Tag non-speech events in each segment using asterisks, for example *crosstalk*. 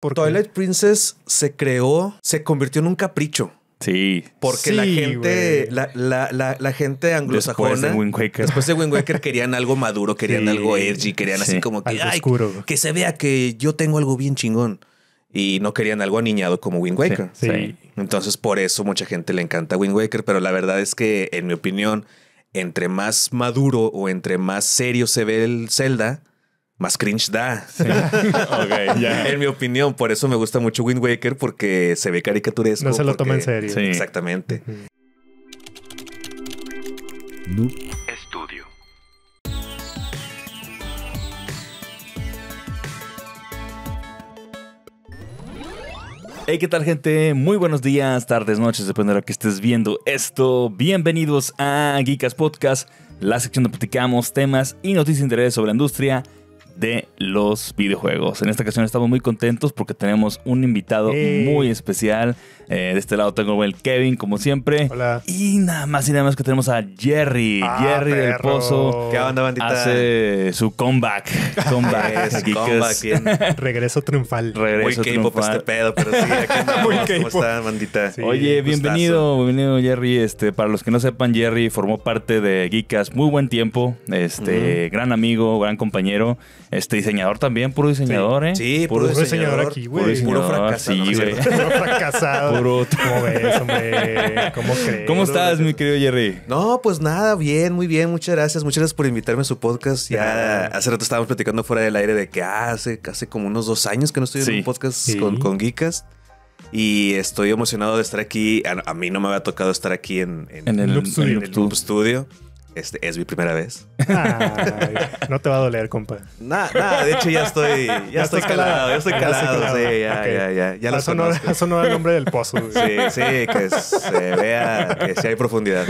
¿Por qué? Twilight Princess se creó, se convirtió en un capricho. Sí. Porque la Sí, gente, la, la, la, la gente Después anglosajona, de Wind Waker. después de Wind Waker querían algo maduro, *laughs* querían Sí, algo edgy, querían sí. así como que, Algo ay, oscuro. que se vea que yo tengo algo bien chingón. Y no querían algo aniñado como Wind Waker. Sí. Sí. Entonces, por eso mucha gente le encanta Wind Waker, pero la verdad es que, en mi opinión, entre más maduro o entre más serio se ve el Zelda, más cringe da. *laughs* en mi opinión, por eso me gusta mucho Wind Waker, porque se ve caricaturesco. No se lo porque- toma en serio. Sí. Exactamente. Noob. Hey, ¿qué tal, gente? Muy buenos días, tardes, noches, depende de lo que estés viendo esto. Bienvenidos a Geekas Podcast, la sección donde platicamos temas y noticias de interés sobre la industria de los videojuegos. En esta ocasión estamos muy contentos porque tenemos un invitado Hey. muy especial. Eh, de este lado tengo el buen Kevin, como siempre. Hola. Y nada más y nada más que tenemos a Jerry. Ah, Jerry del perro. Pozo. ¿Qué onda, bandita? Hace su comeback. *laughs* Comeback. Es comeback, bien. Regreso triunfal. Muy Regreso K-pop triunfal. este pedo, pero sí, aquí *laughs* andamos. Muy ¿Cómo K-pop. están, bandita? Sí. Oye, gustazo. bienvenido, bienvenido Jerry. Este, para los que no sepan, Jerry formó parte de Geekas muy buen tiempo. Este, gran amigo, gran compañero. Este, diseñador también, puro diseñador, ¿eh? Sí, puro, puro Puro diseñador. diseñador aquí, puro güey. diseñador, Puro fracasado, sí, ¿no es güey. Puro fracasado. *laughs* ¿Cómo ves, hombre? ¿Cómo crees? ¿Cómo estás, mi querido Jerry? No, pues nada, bien, muy bien, muchas gracias. Muchas gracias por invitarme a su podcast. Ya hace rato estábamos platicando fuera del aire de que ah, hace, hace como unos dos años que no estoy Sí. en un podcast Sí. con, con Geekas. Y estoy emocionado de estar aquí. A, a mí no me había tocado estar aquí en, en- En el Studio. en el en el Noob Studio. Este es mi primera vez. Ay, no te va a doler, compa. Nada, nada, de hecho ya estoy, ya, Ya estoy calado, calado. ya estoy calado, calado. sí, ya, Ok. ya, ya, ya honor, conozco. haz honor al nombre del pozo. güey. Sí, sí, que se vea que sí hay profundidad.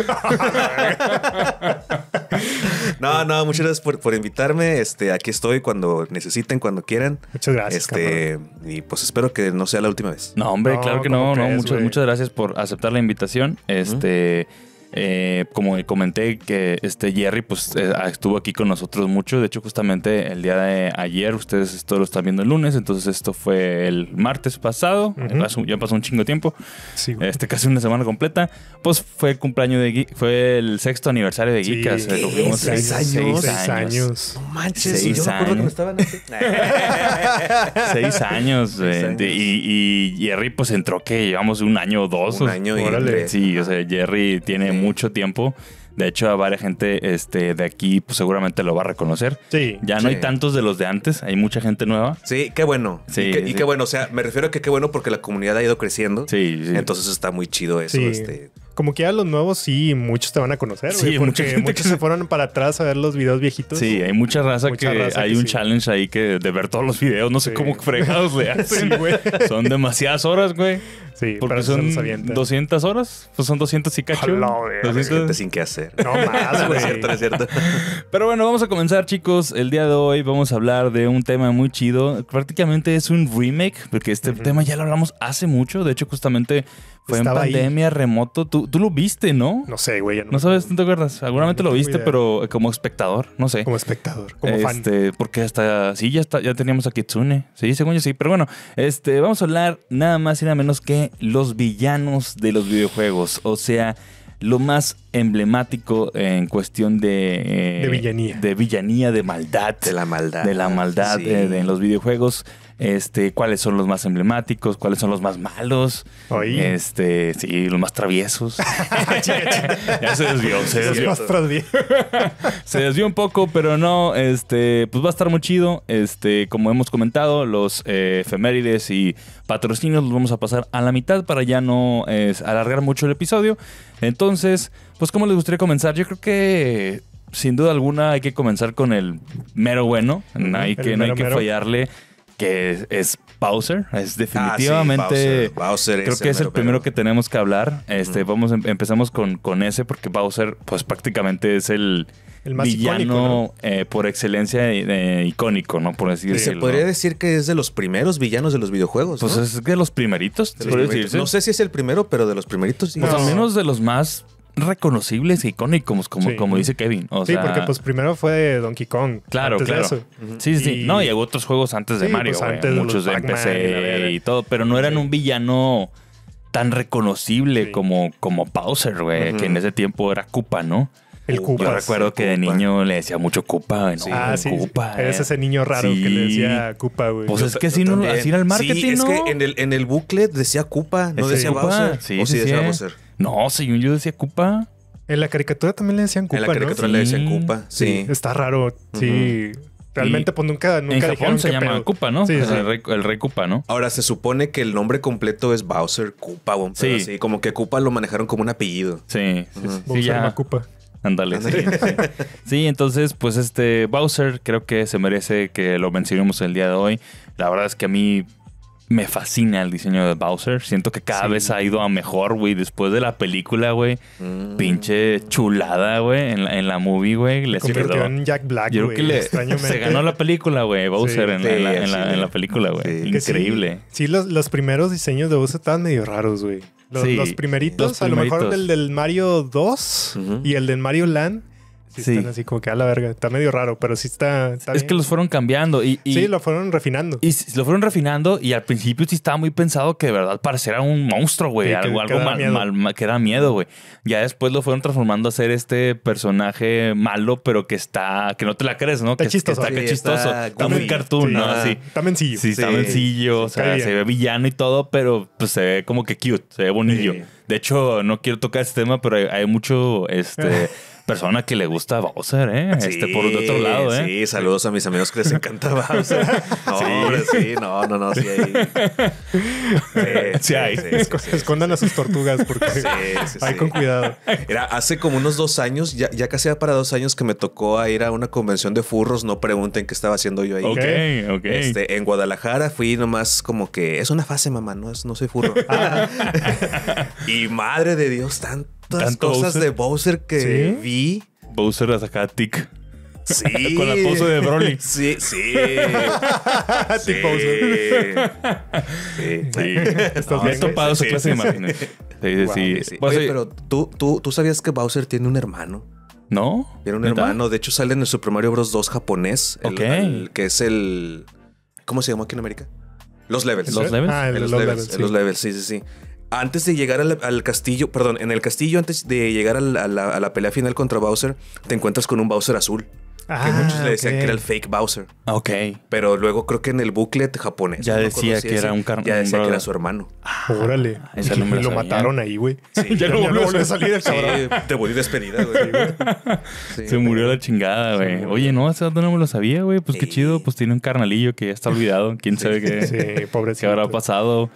No, no, muchas gracias por, por invitarme. Este, aquí estoy cuando necesiten, cuando quieran. Muchas gracias, Este, y pues espero que no sea la última vez. No, hombre, No, claro que ¿cómo no, no. Muchas, güey? muchas gracias por aceptar la invitación. Este, eh, como comenté que este Jerry, pues eh, estuvo aquí con nosotros mucho. De hecho, justamente el día de ayer, ustedes esto lo están viendo el lunes, entonces esto fue el martes pasado. Ujú. Pasó- ya pasó un chingo de tiempo. Sí. Este, casi una semana completa. Pues fue el cumpleaños de Geek, fue el sexto aniversario de Sí. Geekas. Cumplimos ¿Seis seis años? Seis años. No manches, Seis yo me acuerdo años. que estaban. *laughs* Seis años. Seis eh, años. de- y, y Jerry pues entró que llevamos un año o dos. Un o- año y Sí, o sea, Jerry tiene Sí. Mucho tiempo. De hecho, a varias gente este, de aquí pues, seguramente lo va a reconocer. Sí. Ya no Sí. hay tantos de los de antes, hay mucha gente nueva. Sí, qué bueno. Sí, y, qué, y sí. qué bueno, o sea, me refiero a que qué bueno porque la comunidad ha ido creciendo. Sí, sí. Entonces está muy chido eso. Sí. Este. Como que ya los nuevos sí, muchos te van a conocer, Sí, mucha gente muchos que- se fueron para atrás a ver los videos viejitos. Sí, hay mucha raza Mucha que raza hay que un sí. challenge ahí que de ver todos los videos, no sé cómo fregados le *laughs* hacen. Sí, güey. Son demasiadas horas, güey. Sí, Porque son los avientan. 200 horas. Pues son 200 y cacho. 200. Gente sin qué hacer. No más, *laughs* No güey. es cierto, no es cierto. *laughs* Pero bueno, vamos a comenzar, chicos. El día de hoy vamos a hablar de un tema muy chido. Prácticamente es un remake, porque este tema ya lo hablamos hace mucho. De hecho, justamente fue Estaba en ahí. pandemia, remoto. ¿Tú, tú lo viste, ¿no? No sé, güey. ya No sabes, no te acuerdas. Seguramente No lo viste, idea. pero como espectador, no sé. Como espectador, como fan. este, porque hasta sí ya está, ya teníamos a Kitsune. Sí, según yo sí. Pero bueno, este, vamos a hablar nada más y nada menos que los villanos de los videojuegos. O sea, lo más emblemático en cuestión de. eh, De villanía. De villanía, de maldad. De la maldad. de la maldad Sí. eh, de- en los videojuegos. Este, cuáles son los más emblemáticos, cuáles son los más malos. Oye. Este, sí, los más traviesos. *laughs* ya se desvió, se desvió. Se desvió un poco, pero no, este, pues va a estar muy chido. Este, como hemos comentado, los eh, efemérides y patrocinios los vamos a pasar a la mitad para ya no eh, alargar mucho el episodio. Entonces, pues, ¿cómo les gustaría comenzar? Yo creo que sin duda alguna hay que comenzar con el mero bueno. No hay El que, no hay que mero. fallarle. Que es Bowser. Es Ah, sí, definitivamente. Bowser. Bowser Creo que es el mero primero mero. que tenemos que hablar. Este, vamos, em- empezamos con, con ese porque Bowser, pues prácticamente es el, El más villano icónico, ¿no? eh, por excelencia eh, icónico, ¿no? Por así Se decirlo. podría decir que es de los primeros villanos de los videojuegos. Pues ¿no? es de los primeritos, De los. No sé si es el primero, pero de los primeritos sí. Pues No. al menos de los más reconocibles e icónicos, como, Sí. como dice Kevin. O sí, sea, porque pues primero fue Donkey Kong. Claro, antes de claro. Sí, sí, sí. Y- No, y hubo otros juegos antes de Sí, Mario, pues, antes de Muchos de y PC verga. y todo, pero no eran Sí. un villano tan reconocible Sí. como, como Bowser, güey, que en ese tiempo era Koopa, ¿no? El Yo Yo Koopa. recuerdo que de Koopa. niño le decía mucho Koopa, ¿no? Sí. Ah, sí. Koopa, Eres eh. ese niño raro que le decía Koopa, güey. Pues es que así, no, así era el marketing, Sí, es ¿no? que en el, en el booklet decía Koopa, no ¿Ese decía Koopa? Bowser. Sí, o sí, sí, decía sí. Bowser. No, según yo decía Koopa. En la caricatura también le decían Koopa, en la caricatura ¿no? le decían Sí. Koopa, sí. Está raro. Sí. Realmente, pues nunca, nunca en Japón se llama pedo. Koopa, ¿no? Sí, sí. El, rey, el rey Koopa, ¿no? Ahora se supone que el nombre completo es Bowser Koopa, Sí. sí, como que Koopa lo manejaron como un apellido. Sí, sí, sí, sí, Bowser ya. Macupa. Ándale, sí. *laughs* Sí, entonces, pues este Bowser creo que se merece que lo mencionemos el día de hoy. La verdad es que a mí me fascina el diseño de Bowser. Siento que cada Sí. vez ha ido a mejor, güey. Después de la película, güey. Mm. Pinche chulada, güey. En la, en la movie, güey. Les Convirtió quedó. en Jack Black, Yo creo güey. que le, se ganó la película, güey. Bowser Sí. en, la- en la, en la- sí. en la película, güey. Sí. Que sí, Increíble. Sí, los, los primeros diseños de Bowser estaban medio raros, güey. Los, Sí, los primeritos, los a lo mejor del del Mario 2 Ujú. y el del Mario Land. Sí, Sí. están así como que a la verga. Está medio raro, pero sí está, está Es bien. que los fueron cambiando. Y, y- Sí, lo fueron refinando. Y lo fueron refinando y al principio sí estaba muy pensado que de verdad pareciera un monstruo, güey. Sí, algo que algo mal, mal- mal- que da miedo, güey. Ya después lo fueron transformando a ser este personaje malo, pero que está, que no te la crees, ¿no? Está que, chistoso. Que está, que Sí, chistoso. está Está, muy cartoon, Sí. ¿no? Ah. Así. Está mencillo. Sí, está Sí. sencillo, o sea, se ve villano y todo, pero pues se ve como que cute, se ve bonillo. Sí. De hecho, no quiero tocar este tema, pero hay, hay mucho este *laughs* persona que le gusta Bowser, ¿eh? Este por otro lado, ¿eh? Sí, saludos a mis amigos que les encanta Bowser. *laughs* No, hombre, sí, no, no, no, sí hay. *laughs* Sí hay. Esco- Escondan a sus tortugas porque Sí, sí, hay sí. con cuidado. Era hace como unos dos años, ya, ya casi para dos años que me tocó a ir a una convención de furros. No pregunten qué estaba haciendo yo ahí. Ok, ok. Este, en Guadalajara fui nomás como que es una fase, mamá, no, es, no soy furro. *laughs* y madre de Dios, tantas ¿Tanto cosas Bowser? de Bowser que ¿Sí? vi. Bowser a sacar tic. Sí. *laughs* Con la pose de Broly. *laughs* Sí, sí. *laughs* sí. Tipo, Sí. Sí. ¿Estás Me he topado esa Sí, clase de imágenes. Sí, sí, Wow, sí. Sí. Oye, pero ¿tú, tú, tú sabías que Bowser tiene un hermano. ¿No? Tiene un ¿Neta? hermano. De hecho, sale en el Super Mario Bros. 2 japonés. el- Ok. el- que es el. ¿Cómo se llama aquí en América? Los levels. ¿Los levels? Ah, En los, los levels. levels, en los levels, sí, sí, sí. Antes de llegar al, castillo, perdón, en el castillo, antes de llegar a la pelea final contra Bowser, te encuentras con un Bowser azul. Que Ah, muchos le decían que era el fake Bowser. Ok. Pero luego creo que en el booklet japonés. Ya no decía que era un car- Ya decía que era su hermano. Órale. esa y no me la lo sabía. mataron ahí, güey. Sí, *laughs* ya no volvió a salir el cabrón. Sí, te volví despedida, güey. Sí. Se murió la chingada, güey. Oye, no, ese dato no me lo sabía, güey. Pues qué chido. Pues tiene un carnalillo que ya está olvidado. Quién sabe qué, Sí, qué habrá pasado.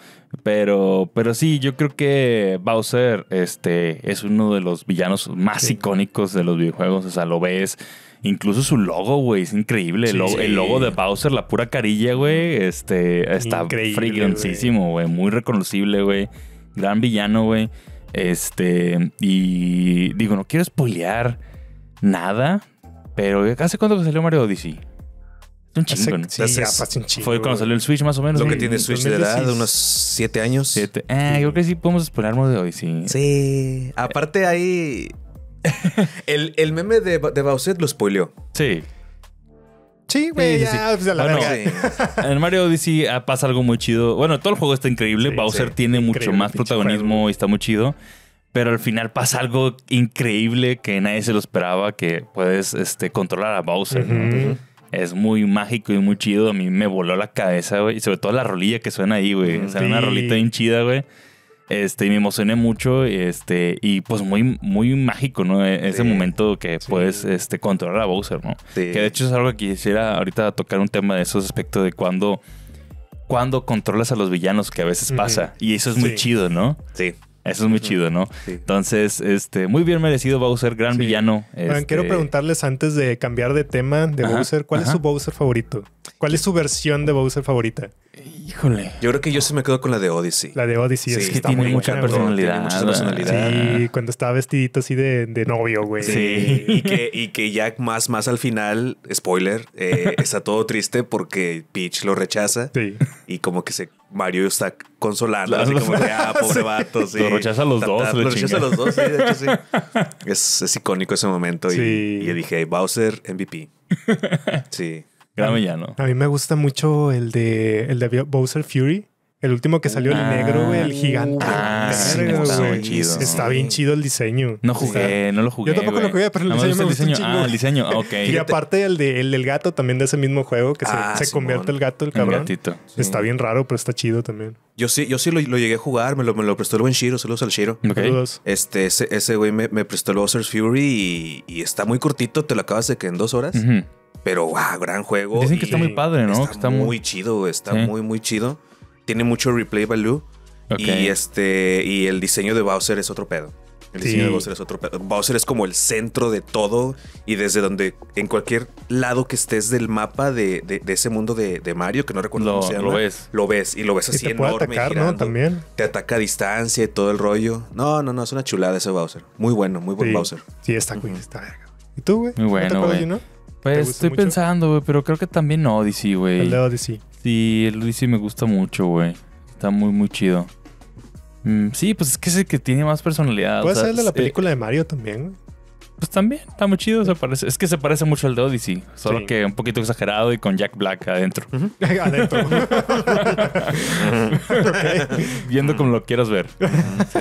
Pero, pero sí, yo creo que Bowser este, es uno de los villanos más Sí. icónicos de los videojuegos. O sea, lo ves. Incluso su logo, güey, es increíble. El, Sí. logo, el logo de Bowser, la pura carilla, güey, este, está fregoncísimo, güey. Muy reconocible, güey. Gran villano, güey. Este, y digo, no quiero spoilear nada, pero ¿hace cuánto que salió Mario Odyssey? Es un chingo, ¿no? Hace- sí, Entonces, un chingo. Fue cuando salió el Switch más o menos. Lo que tiene Switch de edad, 2016. unos siete años. Siete. Ah, yo creo que sí podemos spoilear Mario Odyssey. Sí. Aparte hay... *laughs* el, el meme de, de Bowser lo spoileó. Sí. Sí, güey, Sí, sí, ya, pues a la Bueno, verga. *laughs* En Mario Odyssey ah, pasa algo muy chido. Bueno, todo el juego está increíble. Sí, Bowser sí. tiene mucho Increíble, más protagonismo y está muy chido. Pero al final pasa algo increíble que nadie se lo esperaba, que puedes este, controlar a Bowser. Es muy mágico y muy chido. A mí me voló la cabeza, güey. Y sobre todo la rolilla que suena ahí, güey. O sea, una rolita bien chida, güey. Este, y me emocioné mucho. y, Este, y pues muy, muy mágico, ¿no? E- Ese Sí. momento que Sí. puedes este, controlar a Bowser, ¿no? Sí. Que de hecho es algo que quisiera ahorita tocar un tema de esos aspectos de cuando, cuando controlas a los villanos, que a veces pasa. Y eso es muy chido, ¿no? Sí. Eso es muy chido, ¿no? Sí. Entonces, este, muy bien merecido Bowser, gran Sí. villano. Oigan, este, quiero preguntarles antes de cambiar de tema de Ajá, Bowser, ¿cuál ajá. es su Bowser favorito? ¿Cuál es su versión de Bowser favorita? Híjole. Yo creo que yo sí me quedo con la de Odyssey. La de Odyssey. Sí, es que está tiene muy mucha buena, personalidad. Tiene mucha personalidad. Sí, cuando estaba vestidito así de, de novio, güey. Sí, y que, *laughs* y que ya más, más al final, spoiler, eh, está todo triste porque Peach lo rechaza Sí. y como que se Mario está consolando, así como de, ah, pobre vato, sí. Lo rechaza a los dos, ta- Lo rechaza a los dos, sí, de hecho sí. *laughs* Es, es icónico ese momento y- Sí. y, yo dije, Bowser MVP. *laughs* Sí. Gran villano. A mí me gusta mucho el de, el de Bowser Fury. El último que salió, el Ah. negro, güey, el gigante. Ah, sí, está chido. Bien chido el diseño. No jugué, no lo jugué. Yo tampoco lo jugué, pero el diseño me el diseño. Ah, el diseño. Ok. Y aparte el, de, el del gato también de ese mismo juego, que se, Ah, se convierte el gato, el cabrón. gatito. Está bien raro, pero está chido también. Yo sí, yo sí lo, lo llegué a jugar, me lo, me lo prestó el buen Shiro, saludos al Shiro. Saludos. Este, ese, ese güey me, me prestó el Bowser's Fury y, y está muy cortito, te lo acabas de que en dos horas. Ujú. Pero, wow, gran juego. Dicen que y está muy padre, ¿no? Está, Que está muy, muy- chido, está Sí. muy, muy chido. Tiene mucho replay value. Ok. Y este, y el diseño de Bowser es otro pedo. El Sí. diseño de Bowser es otro pedo. Bowser es como el centro de todo y desde donde, en cualquier lado que estés del mapa de, de- de ese mundo de, de Mario, que no recuerdo Lo- cómo se llama. lo ves. Lo ves y lo ves Y así te puede enorme. atacar, ¿no? girando. También. Te ataca a distancia y todo el rollo. No, no, no, es una chulada ese Bowser. Muy bueno, muy buen Sí. Bowser. Sí, está cool. Está. ¿Y tú, güey? Muy ¿No te bueno, acuerdas güey. uno? Pues gusta estoy mucho? pensando, güey, pero creo que también Odyssey, güey. El de Odyssey. Sí, el Odyssey me gusta mucho, güey. Está muy, muy chido. Mm, sí, pues es que es el que tiene más personalidad. o Puede sea, ser el de la eh, película de Mario también. pues también, está muy chido. Se parece. Es que se parece mucho al de Odyssey. Solo Sí. que un poquito exagerado y con Jack Black adentro. *laughs* Adentro. *laughs* *laughs* Viendo como lo quieras ver. Sí.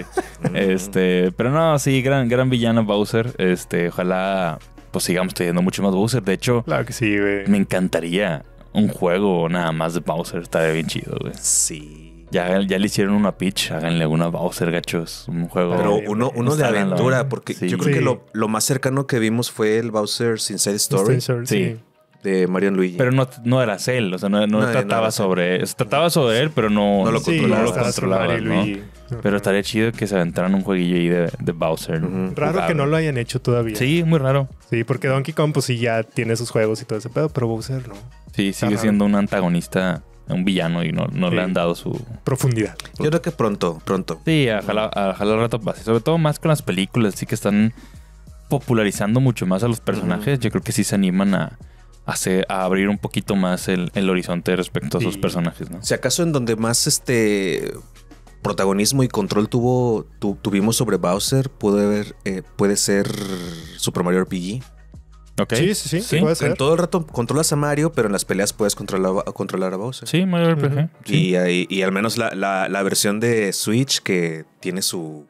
Este, pero no, sí, gran, gran villano Bowser. Este, ojalá pues sigamos teniendo mucho más Bowser. De hecho, claro que sí, güey. me encantaría un juego nada más de Bowser. Estaría bien chido, güey. Sí. Ya, ya le hicieron una pitch, háganle una Bowser, gachos. Un juego. Pero uno, uno de aventura, porque Sí. yo creo que lo, lo más cercano que vimos fue el Bowser's Inside Story Story, Sí. De Marion Luigi. Pero no, no era él, o sea, no, no trataba sobre. se trataba sobre él, pero no, No lo Sí, controlaba. no lo controlaba. Luigi. Pero estaría chido que se aventaran un jueguillo ahí de, de Bowser. Raro jugable. que no lo hayan hecho todavía. Sí, muy raro. Sí, porque Donkey Kong, pues sí, ya tiene sus juegos y todo ese pedo, pero Bowser no. Sí, sigue siendo un antagonista, un villano y no, no Sí. le han dado su. Profundidad. Yo creo que pronto, pronto. Sí, ojalá, ojalá al rato pase. Sobre todo más con las películas, sí que están popularizando mucho más a los personajes. Yo creo que sí se animan a, hacer, a abrir un poquito más el, el horizonte respecto a sus personajes, ¿no? Si acaso en donde más este protagonismo y control tuvo tu- tuvimos sobre Bowser puede haber, eh, puede ser Super Mario RPG. Ok. Sí, sí, sí, Sí. puede ser. En todo el rato controlas a Mario, pero en las peleas puedes controlar, a- controlar a Bowser. Sí, Mario RPG. Sí. Y, ahí- y al menos la, la- la versión de Switch que tiene su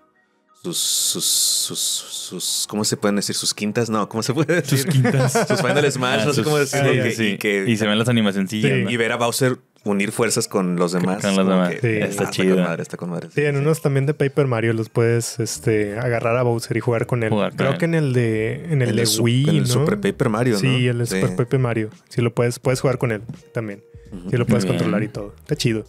sus, sus, sus, sus- ¿cómo se pueden decir? Sus quintas, no, ¿cómo se puede decir? *laughs* Sus quintas. sus Final Smash, Ah, no sé cómo decirlo. ah, que- Sí, y, que- y se ven las animacioncillas. Sí. ¿no? y ver a Bowser unir fuerzas con los demás. Con los demás. que, Sí. ah, Está con chido. madre, está con madre. Sí, en unos también de Paper Mario los puedes este, agarrar a Bowser y jugar con él. Jugar Creo que en el de, en el de su- Wii, en el ¿no? Super Paper Mario, ¿no? Sí, el de Sí. Super Paper Mario. Sí, lo puedes, puedes jugar con él también. Ujú. Sí, lo puedes bien. controlar y todo. Está chido.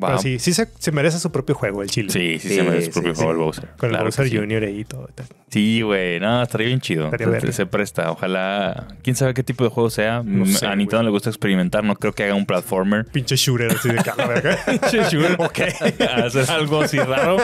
Wow. Pero sí, sí se, se merece su propio juego, el chile. Sí, sí, Sí, se merece su propio sí. juego el Bowser. Con Claro el Bowser. Jr. ahí y todo. Sí, güey. No, estaría bien chido. Estaría Se- presta. Ojalá. Quién sabe qué tipo de juego sea. No sé, a Nintendo le gusta experimentar. No creo que haga un platformer. Pinche shooter así de cara, verga. *laughs* ok. *laughs* Hacer algo así raro.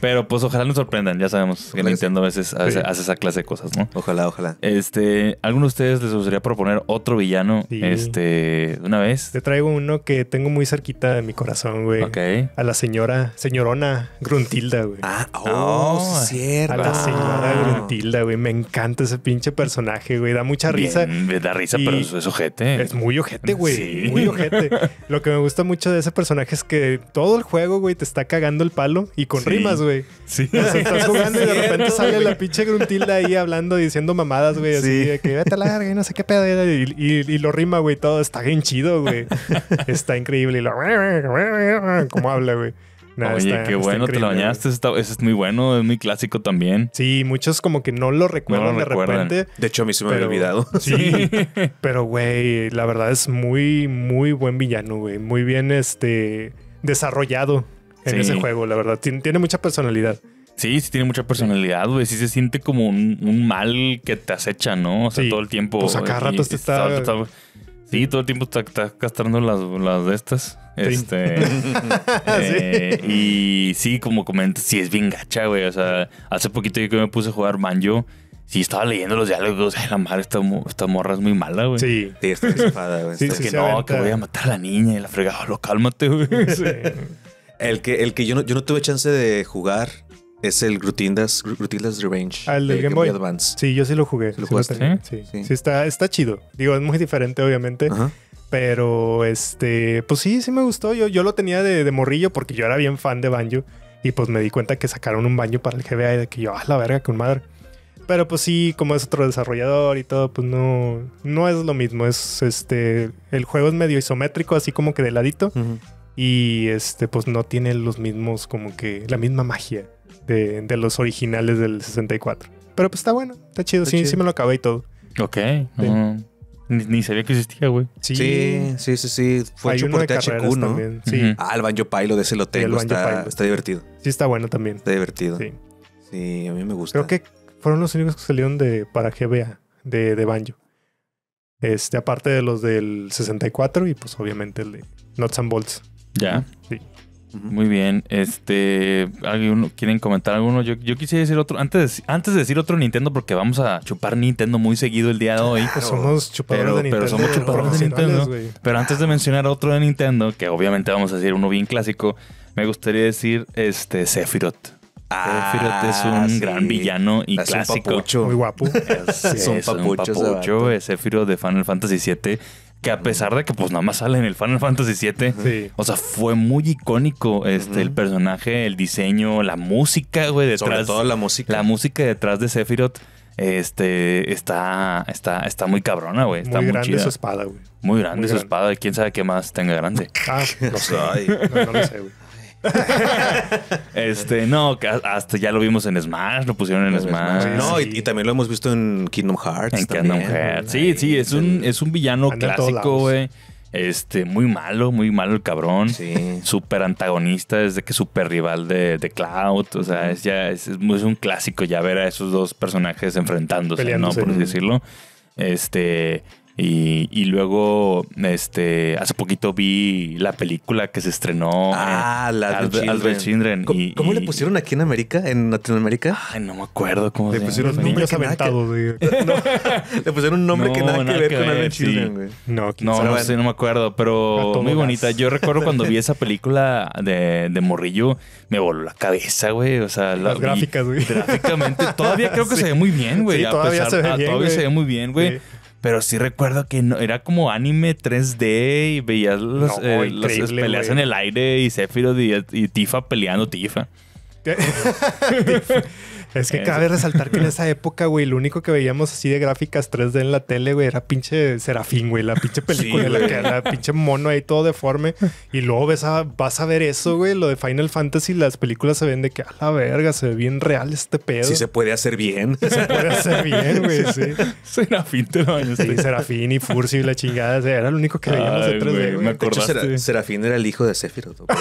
Pero pues ojalá nos sorprendan. Ya sabemos que Ojalá Nintendo a veces hace, Sí. hace esa clase de cosas, ¿no? Ojalá, ojalá. Este, ¿alguno de ustedes les gustaría proponer otro villano? Sí. Este, una vez. Te traigo uno que tengo muy cerquita de mi corazón, güey. A la señora, señorona Gruntilda, güey. Ah, oh, Oh, cierto. A la señora Ah. Gruntilda, güey. Me encanta ese pinche personaje, güey. Da mucha risa. Bien, me da risa, pero es, es ojete. Es muy ojete, güey. Sí. Muy ojete. Lo que me gusta mucho de ese personaje es que todo el juego, güey, te está cagando el palo y con Sí. rimas, güey. Sí. O sea, estás *laughs* jugando y de repente sale güey. la pinche Gruntilda ahí hablando, diciendo mamadas, güey. Así Sí. de que vete a la verga y no sé qué pedo. Y, y- y lo rima, güey, todo. Está bien chido, güey. *laughs* Está increíble. Y lo... *laughs* ¿Cómo habla, güey? Nada, Oye, está- qué está bueno, te lo bañaste. Ese, está- ese es muy bueno, es muy clásico también. Sí, muchos como que no lo recuerdan de recuerdan. repente. De hecho, a mí se me Pero- había olvidado. *laughs* Sí, pero güey, la verdad es muy, muy buen villano, güey. Muy bien este desarrollado en Sí. ese juego, la verdad. Tien- tiene mucha personalidad. Sí, sí tiene mucha personalidad, güey. Sí se siente como un, un mal que te acecha, ¿no? O sea, Sí. todo el tiempo. Pues a cada y- rato este y está- Sí, todo el tiempo está, está castrando las, las de estas. Este. *laughs* eh, y sí, como comentas, sí es bien gacha, güey. O sea, hace poquito yo que me puse a jugar Banjo. Sí, estaba leyendo los diálogos. Ay, la madre, esta, esta morra es muy mala, güey. Sí. Sí, está desenfadada, güey. *laughs* Sí, Es que no, aventa. que voy a matar a la niña y la fregada. Lo cálmate, güey. sí. El que, el que yo, no, yo no tuve chance de jugar es el Grutindas, Grutildas Revenge. Ah, el del de Game Boy. Advance. Sí, yo sí lo jugué. ¿Sí lo sí jugaste? tenía. Sí, Sí. sí. está, está chido. Digo, es muy diferente, obviamente. Ajá. Pero este, pues sí, sí me gustó. Yo, yo lo tenía de, de morrillo porque yo era bien fan de Banjo. Y pues me di cuenta que sacaron un baño para el GBA y de que yo, ah, la verga, con madre. Pero pues sí, como es otro desarrollador y todo, pues no, no es lo mismo. Es este, el juego es medio isométrico, así como que de ladito. Y este, pues no tiene los mismos, como que la misma magia de, de los originales del 64. Pero pues está bueno, está chido. Está sí, chido. sí me lo acabé y todo. Ok. Ni, ni sabía que existía, güey. Sí, Sí, sí, sí, sí. Fue hay hecho uno por de THQ, ¿no? también. Sí, Ujú. Ah, el Banjo Pilot, ese lo tengo. Está, está divertido. sí está bueno también. Está divertido. Sí. Sí. a mí me gusta. Creo que fueron los únicos que salieron de para GBA, de, de Banjo. Este, aparte de los del 64 y pues obviamente el de Nuts and Bolts. Ya. Ujú. Muy bien. Este. ¿alguno, ¿Quieren comentar alguno? Yo, yo quisiera decir otro. Antes de, antes de decir otro Nintendo, porque vamos a chupar Nintendo muy seguido el día de hoy. Claro. somos chupadores Pero- de pero Nintendo. somos chupadores de Nintendo. Pero antes de mencionar otro de Nintendo, que obviamente vamos a decir uno bien clásico, me gustaría decir este Sephiroth. Sephiroth es un Ah, sí. gran villano y Es un clásico. papucho. Muy guapo. Es, *laughs* Es un es papucho es Sephiroth de Final Fantasy VII, que a pesar de que pues nada más sale en el Final Fantasy VII, Sí. o sea, fue muy icónico este, el personaje, el diseño, la música, güey, Sobre detrás. todo la música. La música detrás de Sephiroth este, está, está, está muy cabrona, güey. Está Muy muy, grande chida. su espada, güey. Muy grande muy su grande. espada y quién sabe qué más tenga grande. Ah, *laughs* no sé. Ay. No, no lo sé, güey. *laughs* Este, no, que hasta ya lo vimos en Smash, lo pusieron en Smash. No, y, también lo hemos visto en Kingdom Hearts. En también. Kingdom Hearts. Sí, sí, es un, es un villano Anda clásico, güey. Este, muy malo, muy malo el cabrón. Sí. Súper antagonista, desde que súper rival de, de Cloud. O sea, es ya es, un clásico ya ver a esos dos personajes enfrentándose, Peleándose. ¿no? Por así decirlo. Este. Y, y luego, este, hace poquito vi la película que se estrenó. Ah, eh, la de Albert- Children. ¿Cómo, Y- cómo le pusieron aquí en América? ¿En Latinoamérica? Ay, no me acuerdo cómo Le se pusieron llama. nombre Niños que nada que- aventados, güey. *laughs* Le pusieron un nombre que nada que ver que con Albert sí. Children, güey. No, No, no sé, no me acuerdo, pero muy bonita. Yo recuerdo *laughs* cuando vi esa película de, de Morrillo, me voló la cabeza, güey. O sea, la Las gráficas, güey. Gráficamente, todavía creo que *laughs* Sí. se ve muy bien, güey. Sí, a todavía pesar- se ve bien, Todavía güey. se ve muy bien, güey. Pero sí recuerdo que no, era como anime 3D y veías los, No, eh, las peleas en el aire y Sephiroth y, y Tifa peleando Tifa. *laughs* es que Eso. cabe resaltar que en esa *laughs* época, güey, lo único que veíamos así de gráficas 3D en la tele, güey, era pinche Serafín, güey, la pinche película, Sí, en la que pinche mono ahí todo deforme. Y luego ves a- vas a ver eso, güey, lo de Final Fantasy, las películas se ven de que a la verga, se ve bien real este pedo. Sí se puede hacer bien. Se puede hacer bien, güey, *laughs* sí. Serafín te lo Sí, Serafín y Fursi y la chingada, o sea, era lo único que veíamos de Ay, 3D, güey, güey. me De hecho. Sera- Serafín era el hijo de Sephiroth. *laughs*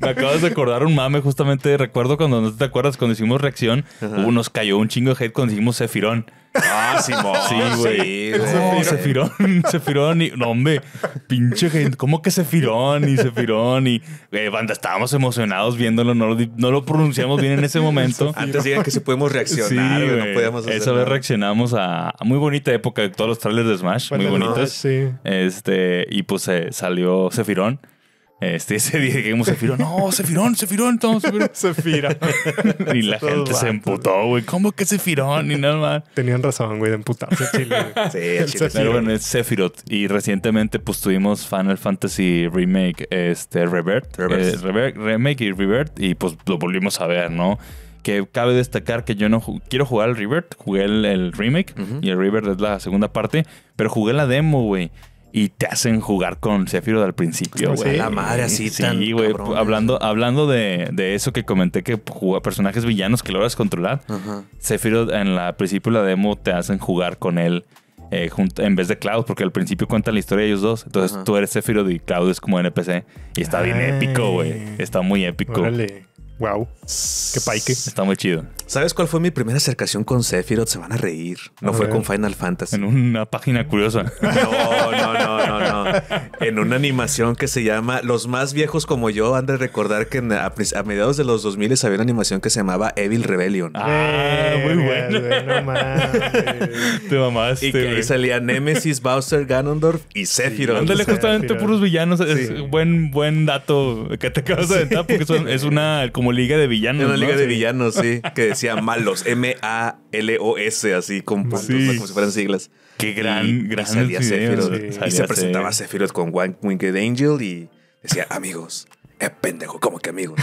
Me acabas de acordar un mame, justamente recuerdo cuando no te acuerdas cuando hicimos reacción, hubo nos cayó un chingo de hate cuando hicimos Sefirón. Ah, Simón. Sí, güey. Sí, No, güey. Sefirón, *laughs* Sefirón y no, hombre, pinche gente, ¿cómo que Sefirón y Sefirón y eh, banda, estábamos emocionados viéndolo, no lo, no lo pronunciamos bien en ese *laughs* momento. Antes digan que sí podemos reaccionar, güey. no güey. podíamos hacer Esa vez nada. reaccionamos a, a muy bonita época de todos los trailers de Smash, Bueno, muy no, bonitos. Sí. Este, y pues eh, salió Sefirón. Este, ese día que dijimos Sefirón, no, Sefirón, Sefirón, no, Sefirón. Zafira. *laughs* Y la Todos gente se vatos. emputó, güey. ¿Cómo que Sefirón? Y nada más. Tenían razón, güey, de emputarse chile, güey. Sí, el chile. Pero bueno, es Sephiroth. Y recientemente pues tuvimos Final Fantasy Remake, este. Rebirth. eh, Rever- remake y Rebirth. Y pues lo volvimos a ver, ¿no? Que cabe destacar que yo no ju- quiero jugar el Rebirth. Jugué el, el remake Ujú. y el Rebirth es la segunda parte. Pero jugué la demo, güey. Y te hacen jugar con Sephiroth al principio, Oh, güey. sí. La madre así Sí, tan güey. Hablando, hablando de, de eso que comenté, que juega personajes villanos que logras controlar. Ajá. Sephiroth en la principio de la demo te hacen jugar con él eh, junto- en vez de Cloud, porque al principio cuentan la historia de ellos dos. Entonces tú eres Sephiroth y Cloud es como NPC. Y está bien épico, güey. Está muy épico. Órale. Wow. Qué paique. Está muy chido. ¿Sabes cuál fue mi primera acercación con Sephiroth? Se van a reír. No A fue ver. con Final Fantasy. En una página curiosa. *laughs* No, no, no, no, no. En una animación que se llama. Los más viejos como yo han de recordar que a, mediados de los 2000 había una animación que se llamaba Evil Rebellion. Ah, muy bueno. güey, no mames. Te mamaste, y que ahí salía Nemesis, Bowser, Ganondorf y Sephiroth. Ándale, Sí, justamente Sephiroth. puros villanos. Es Sí. buen, buen dato que te acabas de aventar porque son- es una como liga de villanos. En una ¿no? liga de villanos, sí, *laughs* que decía malos, M-A-L-O-S, así con puntos, Sí. como si fueran siglas. Qué gran, Y- y gran salía video, Sephiroth. sí. Y se presentaba Sephiroth. Con One Winged Angel y decía, amigos, eh, pendejo, ¿cómo que amigos?